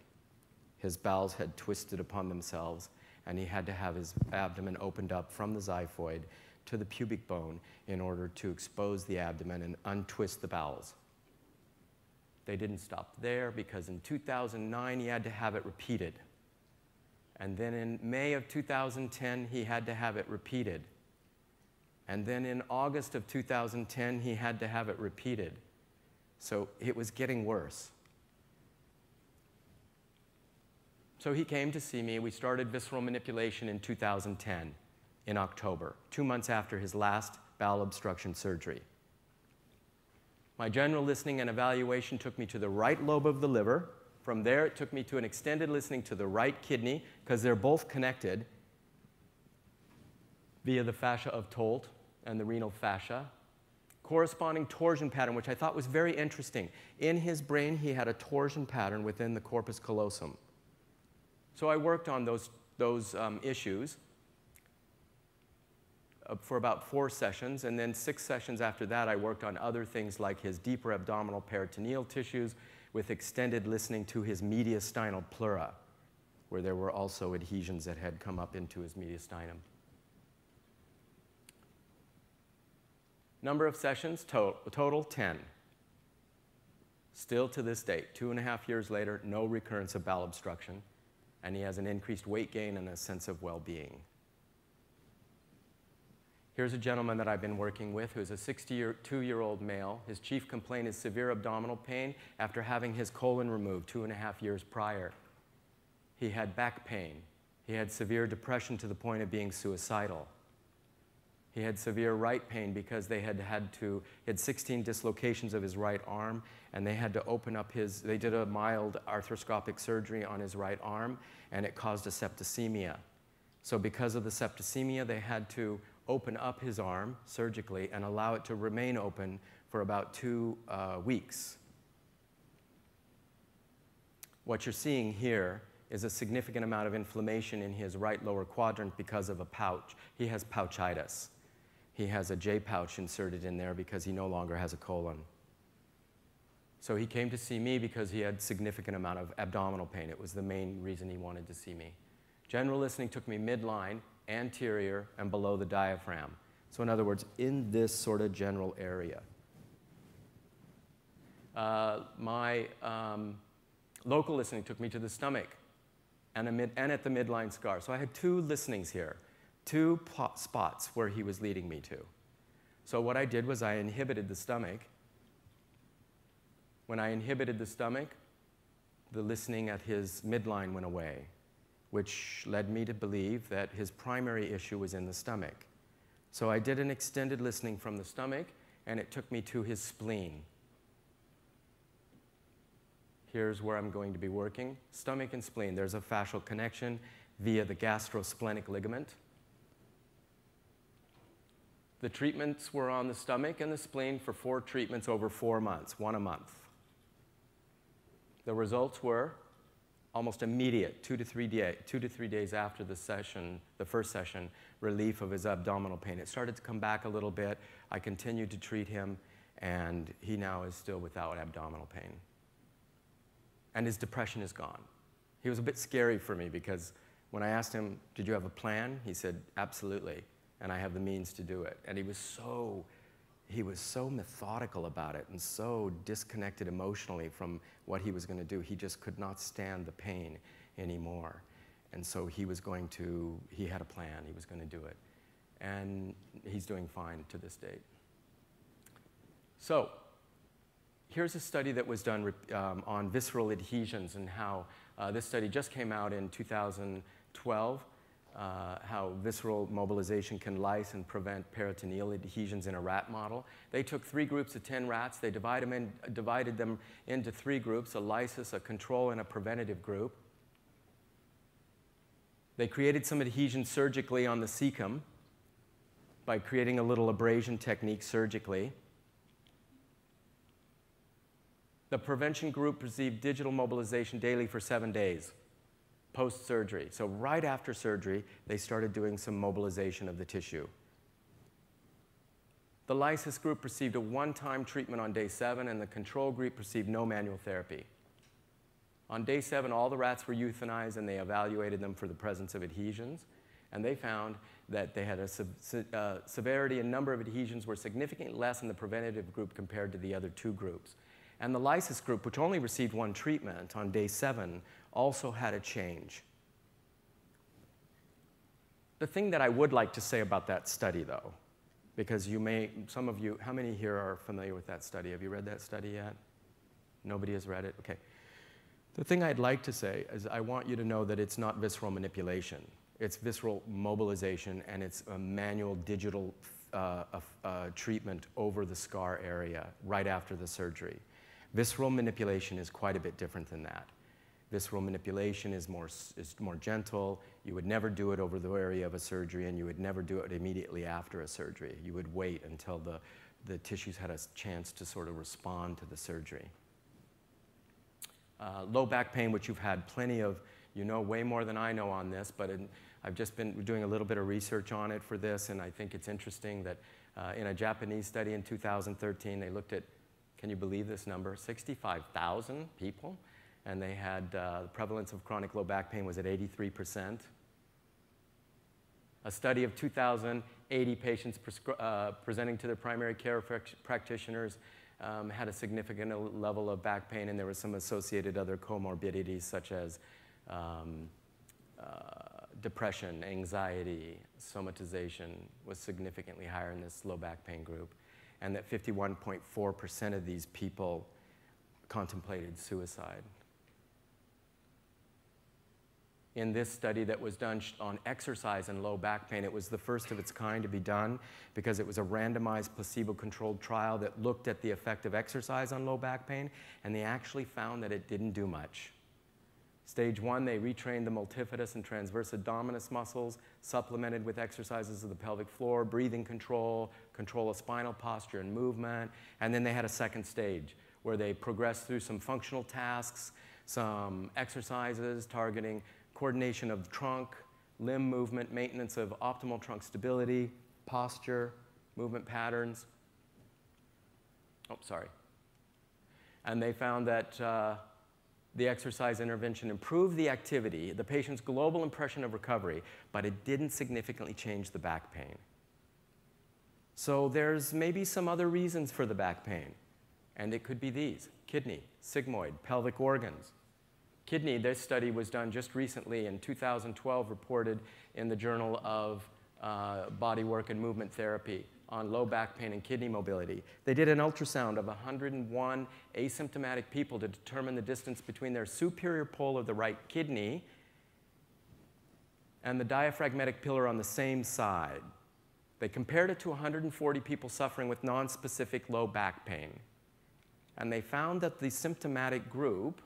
His bowels had twisted upon themselves, and he had to have his abdomen opened up from the xiphoid to the pubic bone in order to expose the abdomen and untwist the bowels. They didn't stop there because in 2009 he had to have it repeated. And then in May of 2010, he had to have it repeated. And then in August of 2010, he had to have it repeated. So it was getting worse. So he came to see me. We started visceral manipulation in 2010, in October, two months after his last bowel obstruction surgery. My general listening and evaluation took me to the right lobe of the liver. From there, it took me to an extended listening to the right kidney, because they're both connected via the fascia of Toldt and the renal fascia. Corresponding torsion pattern, which I thought was very interesting. In his brain, he had a torsion pattern within the corpus callosum. So I worked on those, those um, issues Uh, for about four sessions, and then six sessions after that, I worked on other things like his deeper abdominal peritoneal tissues with extended listening to his mediastinal pleura, where there were also adhesions that had come up into his mediastinum. Number of sessions, to total 10. Still to this date, two and a half years later, no recurrence of bowel obstruction and he has an increased weight gain and a sense of well being. Here's a gentleman that I've been working with who's a 62 year old male. His chief complaint is severe abdominal pain after having his colon removed two and a half years prior. He had back pain. He had severe depression to the point of being suicidal. He had severe right pain because they had had to, he had 16 dislocations of his right arm, and they had to open up his, they did a mild arthroscopic surgery on his right arm, and it caused a septicemia. So, because of the septicemia, they had to open up his arm surgically and allow it to remain open for about two uh, weeks. What you're seeing here is a significant amount of inflammation in his right lower quadrant because of a pouch. He has pouchitis he has a J pouch inserted in there because he no longer has a colon. So he came to see me because he had significant amount of abdominal pain. It was the main reason he wanted to see me. General listening took me midline, anterior, and below the diaphragm. So in other words, in this sort of general area. Uh, my um, local listening took me to the stomach and, and at the midline scar. So I had two listenings here two spots where he was leading me to. So what I did was I inhibited the stomach. When I inhibited the stomach, the listening at his midline went away, which led me to believe that his primary issue was in the stomach. So I did an extended listening from the stomach, and it took me to his spleen. Here's where I'm going to be working stomach and spleen. There's a fascial connection via the gastrosplenic ligament. The treatments were on the stomach and the spleen for four treatments over four months, one a month. The results were almost immediate, two to three, day, two to three days after the session, the first session, relief of his abdominal pain. It started to come back a little bit. I continued to treat him, and he now is still without abdominal pain. And his depression is gone. He was a bit scary for me because when I asked him, Did you have a plan? He said, Absolutely and I have the means to do it. And he was so, he was so methodical about it and so disconnected emotionally from what he was going to do. He just could not stand the pain anymore. And so he was going to, he had a plan, he was going to do it. And he's doing fine to this date. So, here's a study that was done um, on visceral adhesions and how uh, this study just came out in 2012 uh, how visceral mobilization can lyse and prevent peritoneal adhesions in a rat model. They took three groups of 10 rats, they them in, divided them into three groups, a lysis, a control, and a preventative group. They created some adhesion surgically on the cecum by creating a little abrasion technique surgically. The prevention group received digital mobilization daily for seven days post surgery. So, right after surgery, they started doing some mobilization of the tissue. The lysis group received a one time treatment on day seven, and the control group received no manual therapy. On day seven, all the rats were euthanized and they evaluated them for the presence of adhesions. And they found that they had a se uh, severity and number of adhesions were significantly less in the preventative group compared to the other two groups. And the lysis group, which only received one treatment on day seven, also had a change. the thing that I would like to say about that study, though, because you may, some of you, how many here are familiar with that study? Have you read that study yet? Nobody has read it? Okay. The thing I'd like to say is I want you to know that it's not visceral manipulation. It's visceral mobilization and it's a manual digital uh, uh, treatment over the scar area right after the surgery. Visceral manipulation is quite a bit different than that. Visceral manipulation is more, is more gentle. You would never do it over the area of a surgery, and you would never do it immediately after a surgery. You would wait until the, the tissues had a chance to sort of respond to the surgery. Uh, low back pain, which you've had plenty of, you know way more than I know on this, but in, I've just been doing a little bit of research on it for this, and I think it's interesting that uh, in a Japanese study in 2013, they looked at, can you believe this number, 65,000 people, and they had uh, the prevalence of chronic low back pain was at 83%. A study of 2,080 patients uh, presenting to their primary care practitioners um, had a significant level of back pain, and there was some associated other comorbidities such as um, uh, depression, anxiety, somatization was significantly higher in this low back pain group, and that 51.4% of these people contemplated suicide in this study that was done on exercise and low back pain. It was the first of its kind to be done because it was a randomized placebo controlled trial that looked at the effect of exercise on low back pain, and they actually found that it didn't do much. Stage one, they retrained the multifidus and transverse abdominis muscles, supplemented with exercises of the pelvic floor, breathing control, control of spinal posture and movement. And then they had a second stage where they progressed through some functional tasks, some exercises targeting coordination of trunk, limb movement, maintenance of optimal trunk stability, posture, movement patterns. Oh, sorry. And they found that uh, the exercise intervention improved the activity, the patient's global impression of recovery, but it didn't significantly change the back pain. So there's maybe some other reasons for the back pain, and it could be these kidney, sigmoid, pelvic organs, Kidney, this study was done just recently in 2012, reported in the Journal of uh, Body Work and Movement Therapy on low back pain and kidney mobility. They did an ultrasound of 101 asymptomatic people to determine the distance between their superior pole of the right kidney and the diaphragmatic pillar on the same side. They compared it to 140 people suffering with nonspecific low back pain. And they found that the symptomatic group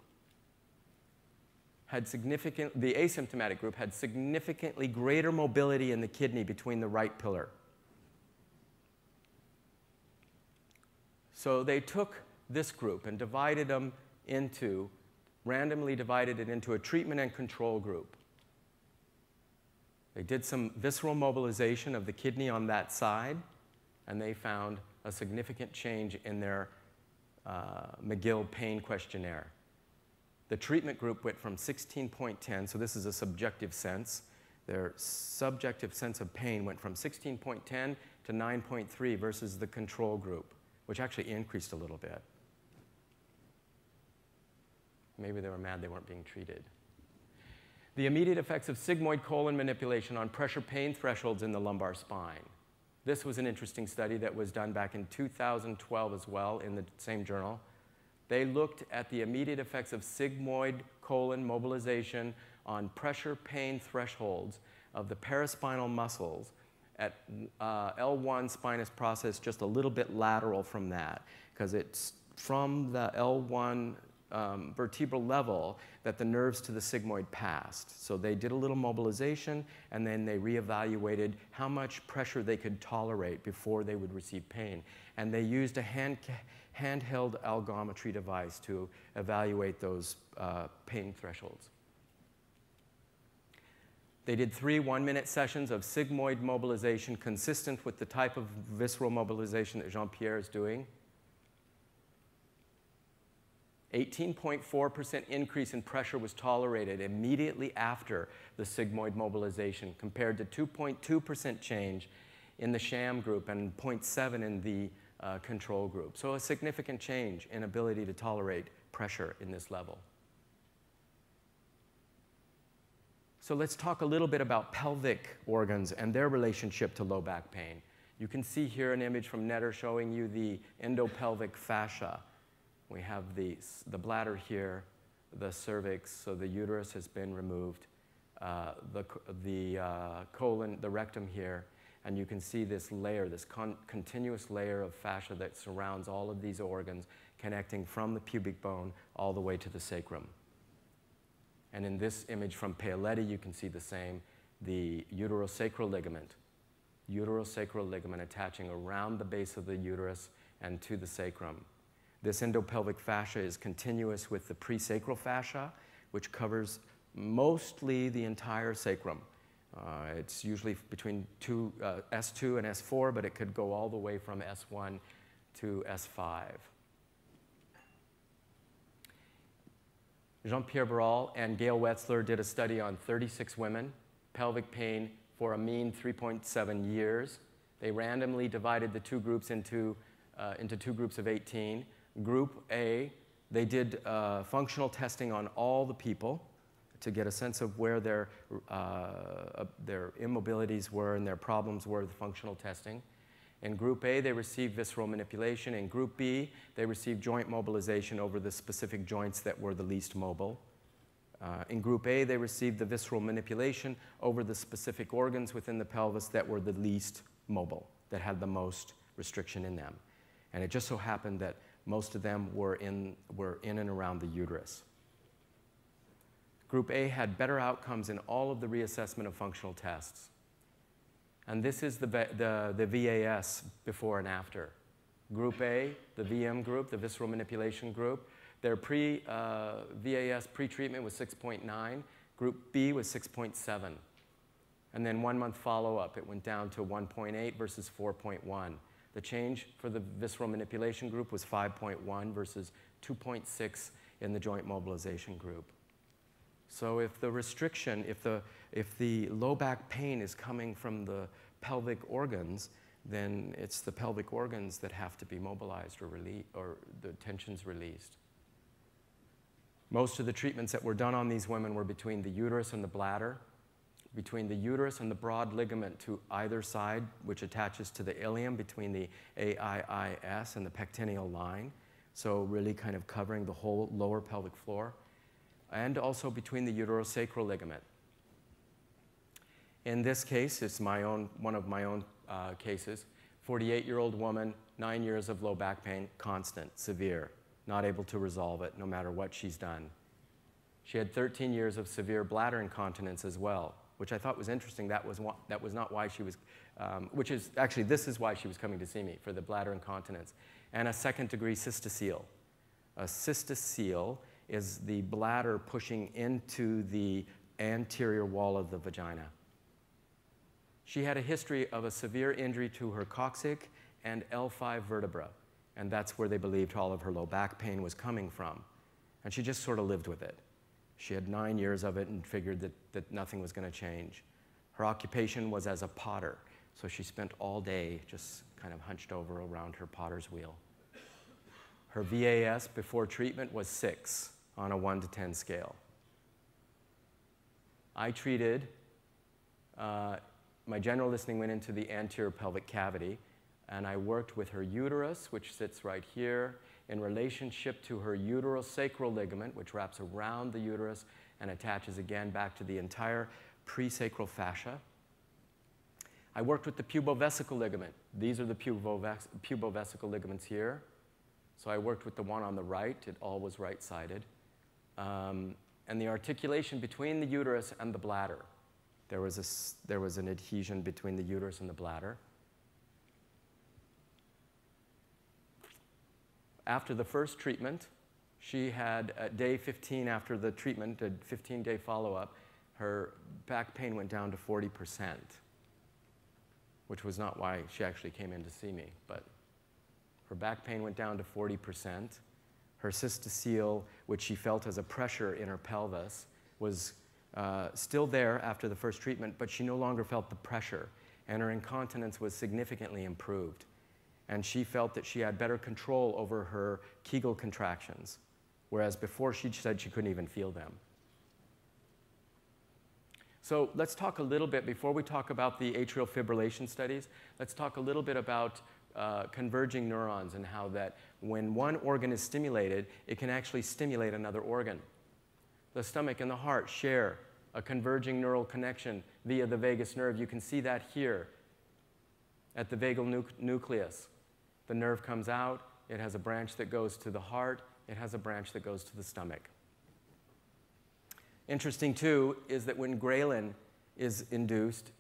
had significant, the asymptomatic group had significantly greater mobility in the kidney between the right pillar. So they took this group and divided them into, randomly divided it into a treatment and control group. They did some visceral mobilization of the kidney on that side, and they found a significant change in their uh, McGill pain questionnaire. The treatment group went from 16.10, so this is a subjective sense. Their subjective sense of pain went from 16.10 to 9.3 versus the control group, which actually increased a little bit. Maybe they were mad they weren't being treated. The immediate effects of sigmoid colon manipulation on pressure pain thresholds in the lumbar spine. This was an interesting study that was done back in 2012 as well in the same journal. They looked at the immediate effects of sigmoid colon mobilization on pressure pain thresholds of the paraspinal muscles at uh, L1 spinous process just a little bit lateral from that because it's from the L1 um, vertebral level that the nerves to the sigmoid passed. So they did a little mobilization and then they reevaluated how much pressure they could tolerate before they would receive pain. And they used a hand, handheld algometry device to evaluate those uh, pain thresholds. They did three one minute sessions of sigmoid mobilization consistent with the type of visceral mobilization that Jean Pierre is doing. 18.4% increase in pressure was tolerated immediately after the sigmoid mobilization, compared to 2.2% change in the sham group and 0.7 in the uh, control group. So a significant change in ability to tolerate pressure in this level. So let's talk a little bit about pelvic organs and their relationship to low back pain. You can see here an image from Netter showing you the endopelvic fascia. We have the, the bladder here, the cervix, so the uterus has been removed, uh, the, the uh, colon, the rectum here, and you can see this layer, this con continuous layer of fascia that surrounds all of these organs, connecting from the pubic bone all the way to the sacrum. And in this image from Paoletti, you can see the same, the uterosacral ligament uterosacral ligament attaching around the base of the uterus and to the sacrum. This endopelvic fascia is continuous with the presacral fascia, which covers mostly the entire sacrum. Uh, it's usually between two, uh, S2 and S4, but it could go all the way from S1 to S5. Jean-Pierre Barral and Gail Wetzler did a study on 36 women, pelvic pain for a mean 3.7 years. They randomly divided the two groups into, uh, into two groups of 18. Group A, they did uh, functional testing on all the people to get a sense of where their, uh, their immobilities were and their problems were with functional testing. In Group A, they received visceral manipulation. In Group B, they received joint mobilization over the specific joints that were the least mobile. Uh, in Group A, they received the visceral manipulation over the specific organs within the pelvis that were the least mobile, that had the most restriction in them. And it just so happened that most of them were in, were in and around the uterus. Group A had better outcomes in all of the reassessment of functional tests. And this is the, the, the VAS before and after. Group A, the VM group, the visceral manipulation group, their pre, uh, VAS pre-treatment was 6.9. Group B was 6.7. And then one month follow-up, it went down to 1.8 versus 4.1. The change for the visceral manipulation group was 5.1 versus 2.6 in the joint mobilization group. So if the restriction, if the, if the low back pain is coming from the pelvic organs, then it's the pelvic organs that have to be mobilized or, rele- or the tensions released. Most of the treatments that were done on these women were between the uterus and the bladder, between the uterus and the broad ligament to either side, which attaches to the ilium between the AIIS and the pectineal line. So, really kind of covering the whole lower pelvic floor. And also between the uterosacral ligament. In this case, it's my own, one of my own uh, cases. 48 year old woman, nine years of low back pain, constant, severe not able to resolve it no matter what she's done. She had 13 years of severe bladder incontinence as well, which I thought was interesting. That was, that was not why she was, um, which is actually, this is why she was coming to see me, for the bladder incontinence. And a second degree cystocele. A cystocele is the bladder pushing into the anterior wall of the vagina. She had a history of a severe injury to her coccyx and L5 vertebra and that's where they believed all of her low back pain was coming from. And she just sort of lived with it. She had nine years of it and figured that, that nothing was going to change. Her occupation was as a potter, so she spent all day just kind of hunched over around her potter's wheel. Her VAS before treatment was six on a one to 10 scale. I treated, uh, my general listening went into the anterior pelvic cavity, and I worked with her uterus, which sits right here, in relationship to her uterosacral ligament, which wraps around the uterus and attaches again back to the entire presacral fascia. I worked with the pubovesical ligament. These are the pubovesical ligaments here. So I worked with the one on the right. It all was right-sided. Um, and the articulation between the uterus and the bladder. There was, a, there was an adhesion between the uterus and the bladder. After the first treatment, she had at day 15 after the treatment, a 15 day follow up, her back pain went down to 40%, which was not why she actually came in to see me, but her back pain went down to 40%. Her cystocele, which she felt as a pressure in her pelvis, was uh, still there after the first treatment, but she no longer felt the pressure, and her incontinence was significantly improved and she felt that she had better control over her Kegel contractions, whereas before she said she couldn't even feel them. So let's talk a little bit, before we talk about the atrial fibrillation studies, let's talk a little bit about uh, converging neurons and how that when one organ is stimulated, it can actually stimulate another organ. The stomach and the heart share a converging neural connection via the vagus nerve. You can see that here at the vagal nu nucleus. The nerve comes out, it has a branch that goes to the heart, it has a branch that goes to the stomach. Interesting, too, is that when ghrelin is induced,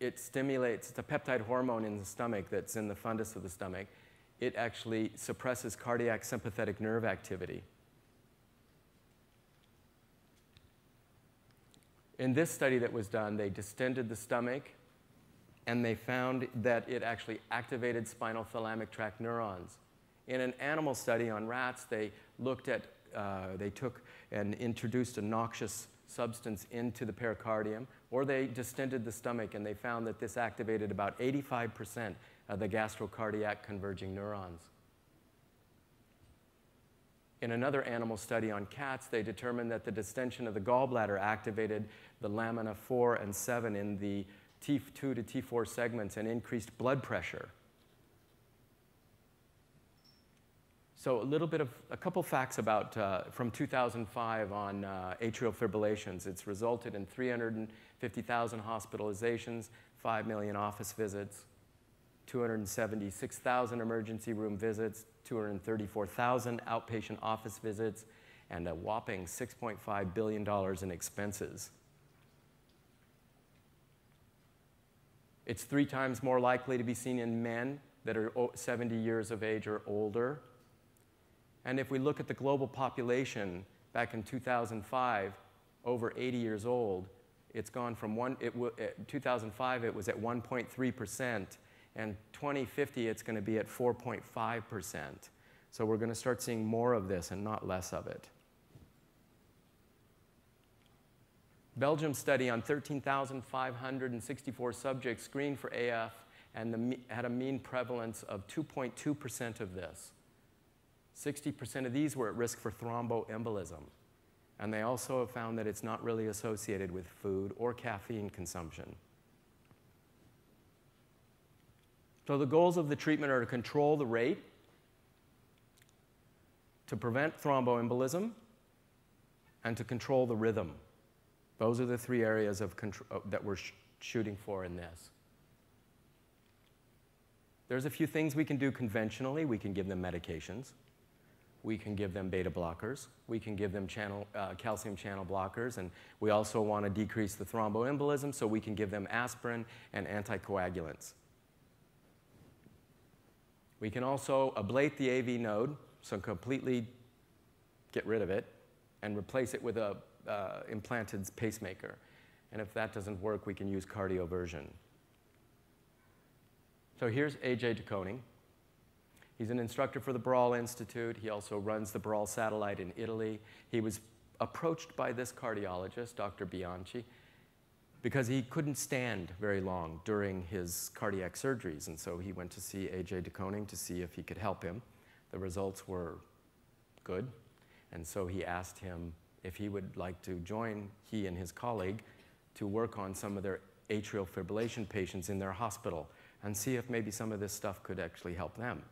it stimulates, it's a peptide hormone in the stomach that's in the fundus of the stomach. It actually suppresses cardiac sympathetic nerve activity. In this study that was done, they distended the stomach and they found that it actually activated spinal thalamic tract neurons. In an animal study on rats, they looked at, uh, they took and introduced a noxious substance into the pericardium, or they distended the stomach and they found that this activated about 85% of the gastrocardiac converging neurons. In another animal study on cats, they determined that the distension of the gallbladder activated the lamina 4 and 7 in the T2 to T4 segments and increased blood pressure. So a little bit of a couple facts about uh, from 2005 on uh, atrial fibrillations. It's resulted in 350,000 hospitalizations, 5 million office visits, 276,000 emergency room visits, 234,000 outpatient office visits, and a whopping $6.5 billion in expenses. It's three times more likely to be seen in men that are 70 years of age or older. And if we look at the global population back in 2005, over 80 years old, it's gone from one, it 2005 it was at 1.3%, and 2050 it's going to be at 4.5%. So we're going to start seeing more of this and not less of it. Belgium study on 13,564 subjects screened for AF and the, had a mean prevalence of 2.2% of this. 60% of these were at risk for thromboembolism. And they also have found that it's not really associated with food or caffeine consumption. So the goals of the treatment are to control the rate, to prevent thromboembolism, and to control the rhythm. Those are the three areas of uh, that we're sh shooting for in this. There's a few things we can do conventionally. We can give them medications. We can give them beta blockers. We can give them channel, uh, calcium channel blockers. And we also want to decrease the thromboembolism, so we can give them aspirin and anticoagulants. We can also ablate the AV node, so completely get rid of it, and replace it with a uh, implanted pacemaker. And if that doesn't work, we can use cardioversion. So here's AJ de Koning. He's an instructor for the Barral Institute. He also runs the Barral satellite in Italy. He was approached by this cardiologist, Dr. Bianchi, because he couldn't stand very long during his cardiac surgeries. And so he went to see AJ de Koning to see if he could help him. The results were good. And so he asked him if he would like to join he and his colleague to work on some of their atrial fibrillation patients in their hospital and see if maybe some of this stuff could actually help them.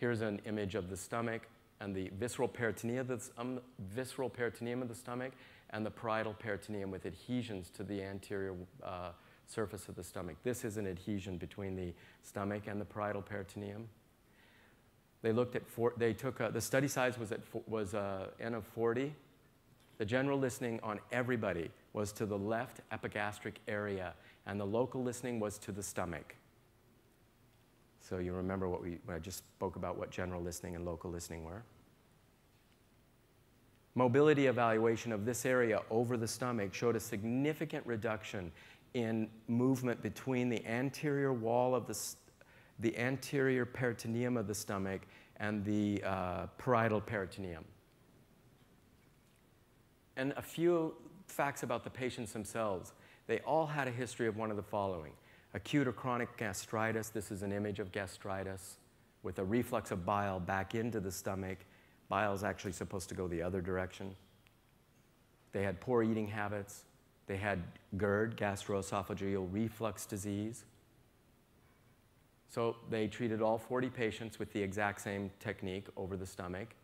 Here's an image of the stomach and the visceral peritoneum, the, um, visceral peritoneum of the stomach and the parietal peritoneum with adhesions to the anterior uh, surface of the stomach. This is an adhesion between the stomach and the parietal peritoneum. They looked at, four, they took, a, the study size was, at, was a N of 40. The general listening on everybody was to the left epigastric area, and the local listening was to the stomach. So you remember what we, I just spoke about what general listening and local listening were. Mobility evaluation of this area over the stomach showed a significant reduction in movement between the anterior wall of the, the anterior peritoneum of the stomach and the uh, parietal peritoneum. And a few facts about the patients themselves. They all had a history of one of the following acute or chronic gastritis. This is an image of gastritis with a reflux of bile back into the stomach. Bile is actually supposed to go the other direction. They had poor eating habits. They had GERD, gastroesophageal reflux disease. So they treated all 40 patients with the exact same technique over the stomach.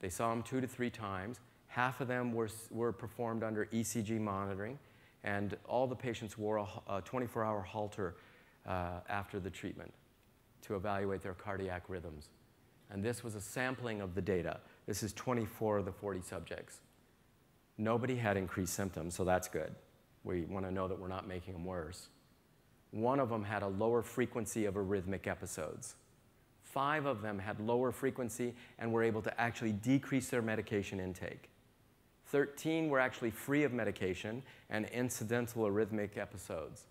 They saw them two to three times. Half of them were, were performed under ECG monitoring, and all the patients wore a 24 hour Holter uh, after the treatment to evaluate their cardiac rhythms. And this was a sampling of the data. This is 24 of the 40 subjects. Nobody had increased symptoms, so that's good. We want to know that we're not making them worse. One of them had a lower frequency of arrhythmic episodes. Five of them had lower frequency and were able to actually decrease their medication intake. 13 were actually free of medication and incidental arrhythmic episodes.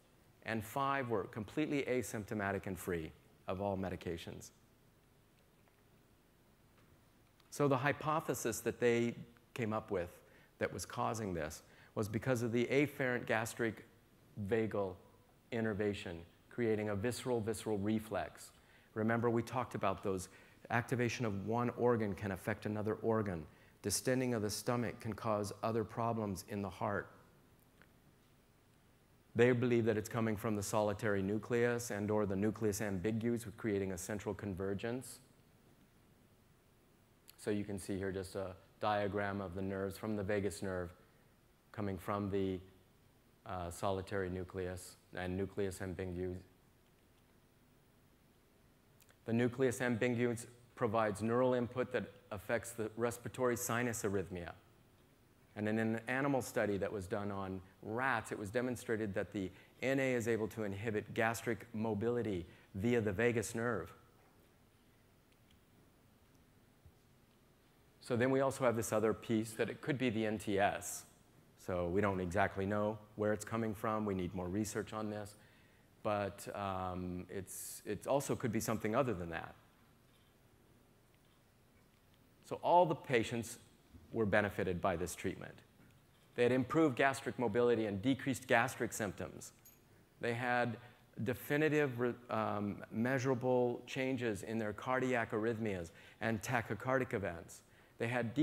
And five were completely asymptomatic and free of all medications. So the hypothesis that they came up with that was causing this was because of the afferent gastric vagal innervation, creating a visceral visceral reflex. Remember, we talked about those. Activation of one organ can affect another organ. Distending of the stomach can cause other problems in the heart. They believe that it's coming from the solitary nucleus and or the nucleus ambiguus, creating a central convergence. So you can see here just a diagram of the nerves from the vagus nerve coming from the uh, solitary nucleus and nucleus ambiguus. The nucleus ambiguus provides neural input that affects the respiratory sinus arrhythmia. And in an animal study that was done on rats, it was demonstrated that the NA is able to inhibit gastric mobility via the vagus nerve. So then we also have this other piece that it could be the NTS. So we don't exactly know where it's coming from. We need more research on this. But um, it's, it also could be something other than that. So all the patients were benefited by this treatment. They had improved gastric mobility and decreased gastric symptoms. They had definitive, um, measurable changes in their cardiac arrhythmias and tachycardic events. They, had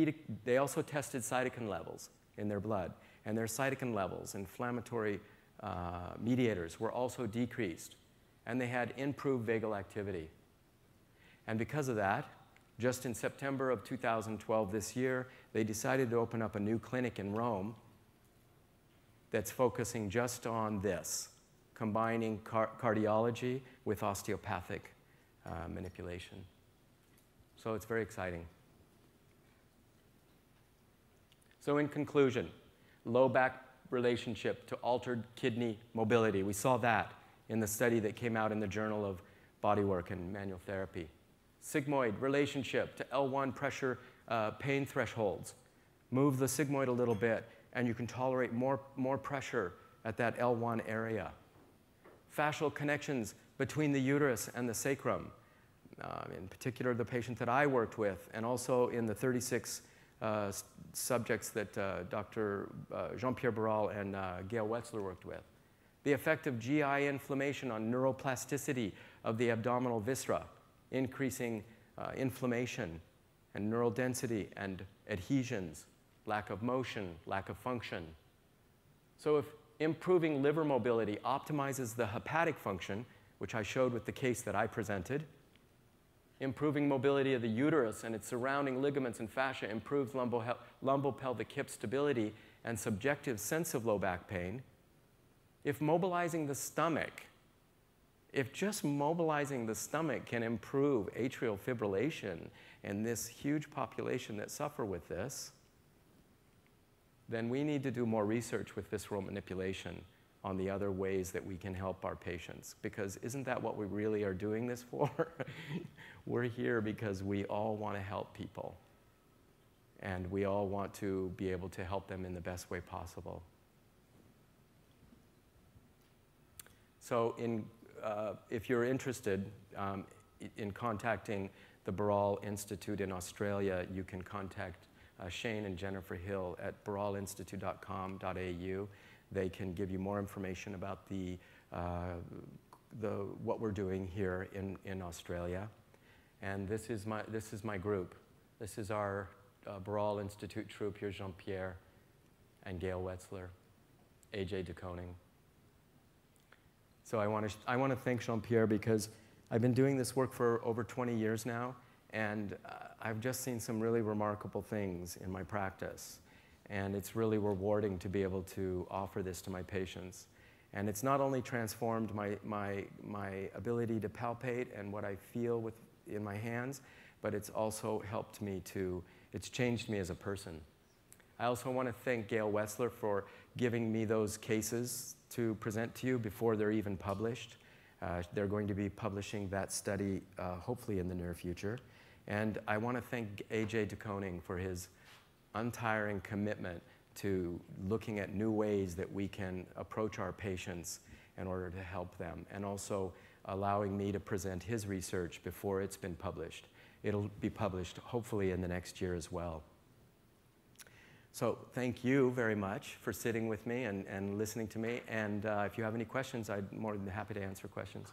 they also tested cytokine levels in their blood, and their cytokine levels, inflammatory uh, mediators, were also decreased. And they had improved vagal activity. And because of that, just in September of 2012, this year, they decided to open up a new clinic in Rome that's focusing just on this, combining car cardiology with osteopathic uh, manipulation. So it's very exciting. So, in conclusion, low back relationship to altered kidney mobility. We saw that in the study that came out in the Journal of Bodywork and Manual Therapy. Sigmoid relationship to L1 pressure uh, pain thresholds. Move the sigmoid a little bit, and you can tolerate more, more pressure at that L1 area. Fascial connections between the uterus and the sacrum, uh, in particular the patient that I worked with, and also in the 36 uh, subjects that uh, Dr. Uh, Jean-Pierre Barral and Gail Wetzler worked with. The effect of GI inflammation on neuroplasticity of the abdominal viscera, increasing uh, inflammation and neural density and adhesions, lack of motion, lack of function. So if improving liver mobility optimizes the hepatic function, which I showed with the case that I presented, Improving mobility of the uterus and its surrounding ligaments and fascia improves lumbopelvic hip stability and subjective sense of low back pain. If mobilizing the stomach, if just mobilizing the stomach can improve atrial fibrillation in this huge population that suffer with this, then we need to do more research with visceral manipulation on the other ways that we can help our patients. Because isn't that what we really are doing this for? We're here because we all want to help people. And we all want to be able to help them in the best way possible. So, in, uh, if you're interested um, in contacting the Barral Institute in Australia, you can contact uh, Shane and Jennifer Hill at barralinstitute.com.au. They can give you more information about the, uh, the, what we're doing here in, in Australia. And this is my, this is my group. This is our uh, Barral Institute troupe. Here's Jean-Pierre. and Gail Wetzler, AJ DeConing. So I want to, I want to thank Jean-Pierre because I've been doing this work for over 20 years now, and uh, I've just seen some really remarkable things in my practice. And it's really rewarding to be able to offer this to my patients. And it's not only transformed my, my, my ability to palpate and what I feel with, in my hands, but it's also helped me to, it's changed me as a person. I also want to thank Gail Wetzler for giving me those cases to present to you before they're even published. Uh, they're going to be publishing that study uh, hopefully in the near future. And I want to thank AJ DeConing for his untiring commitment to looking at new ways that we can approach our patients in order to help them, and also allowing me to present his research before it's been published. It'll be published hopefully in the next year as well. So thank you very much for sitting with me and, and listening to me. And uh, if you have any questions, I'm more than happy to answer questions.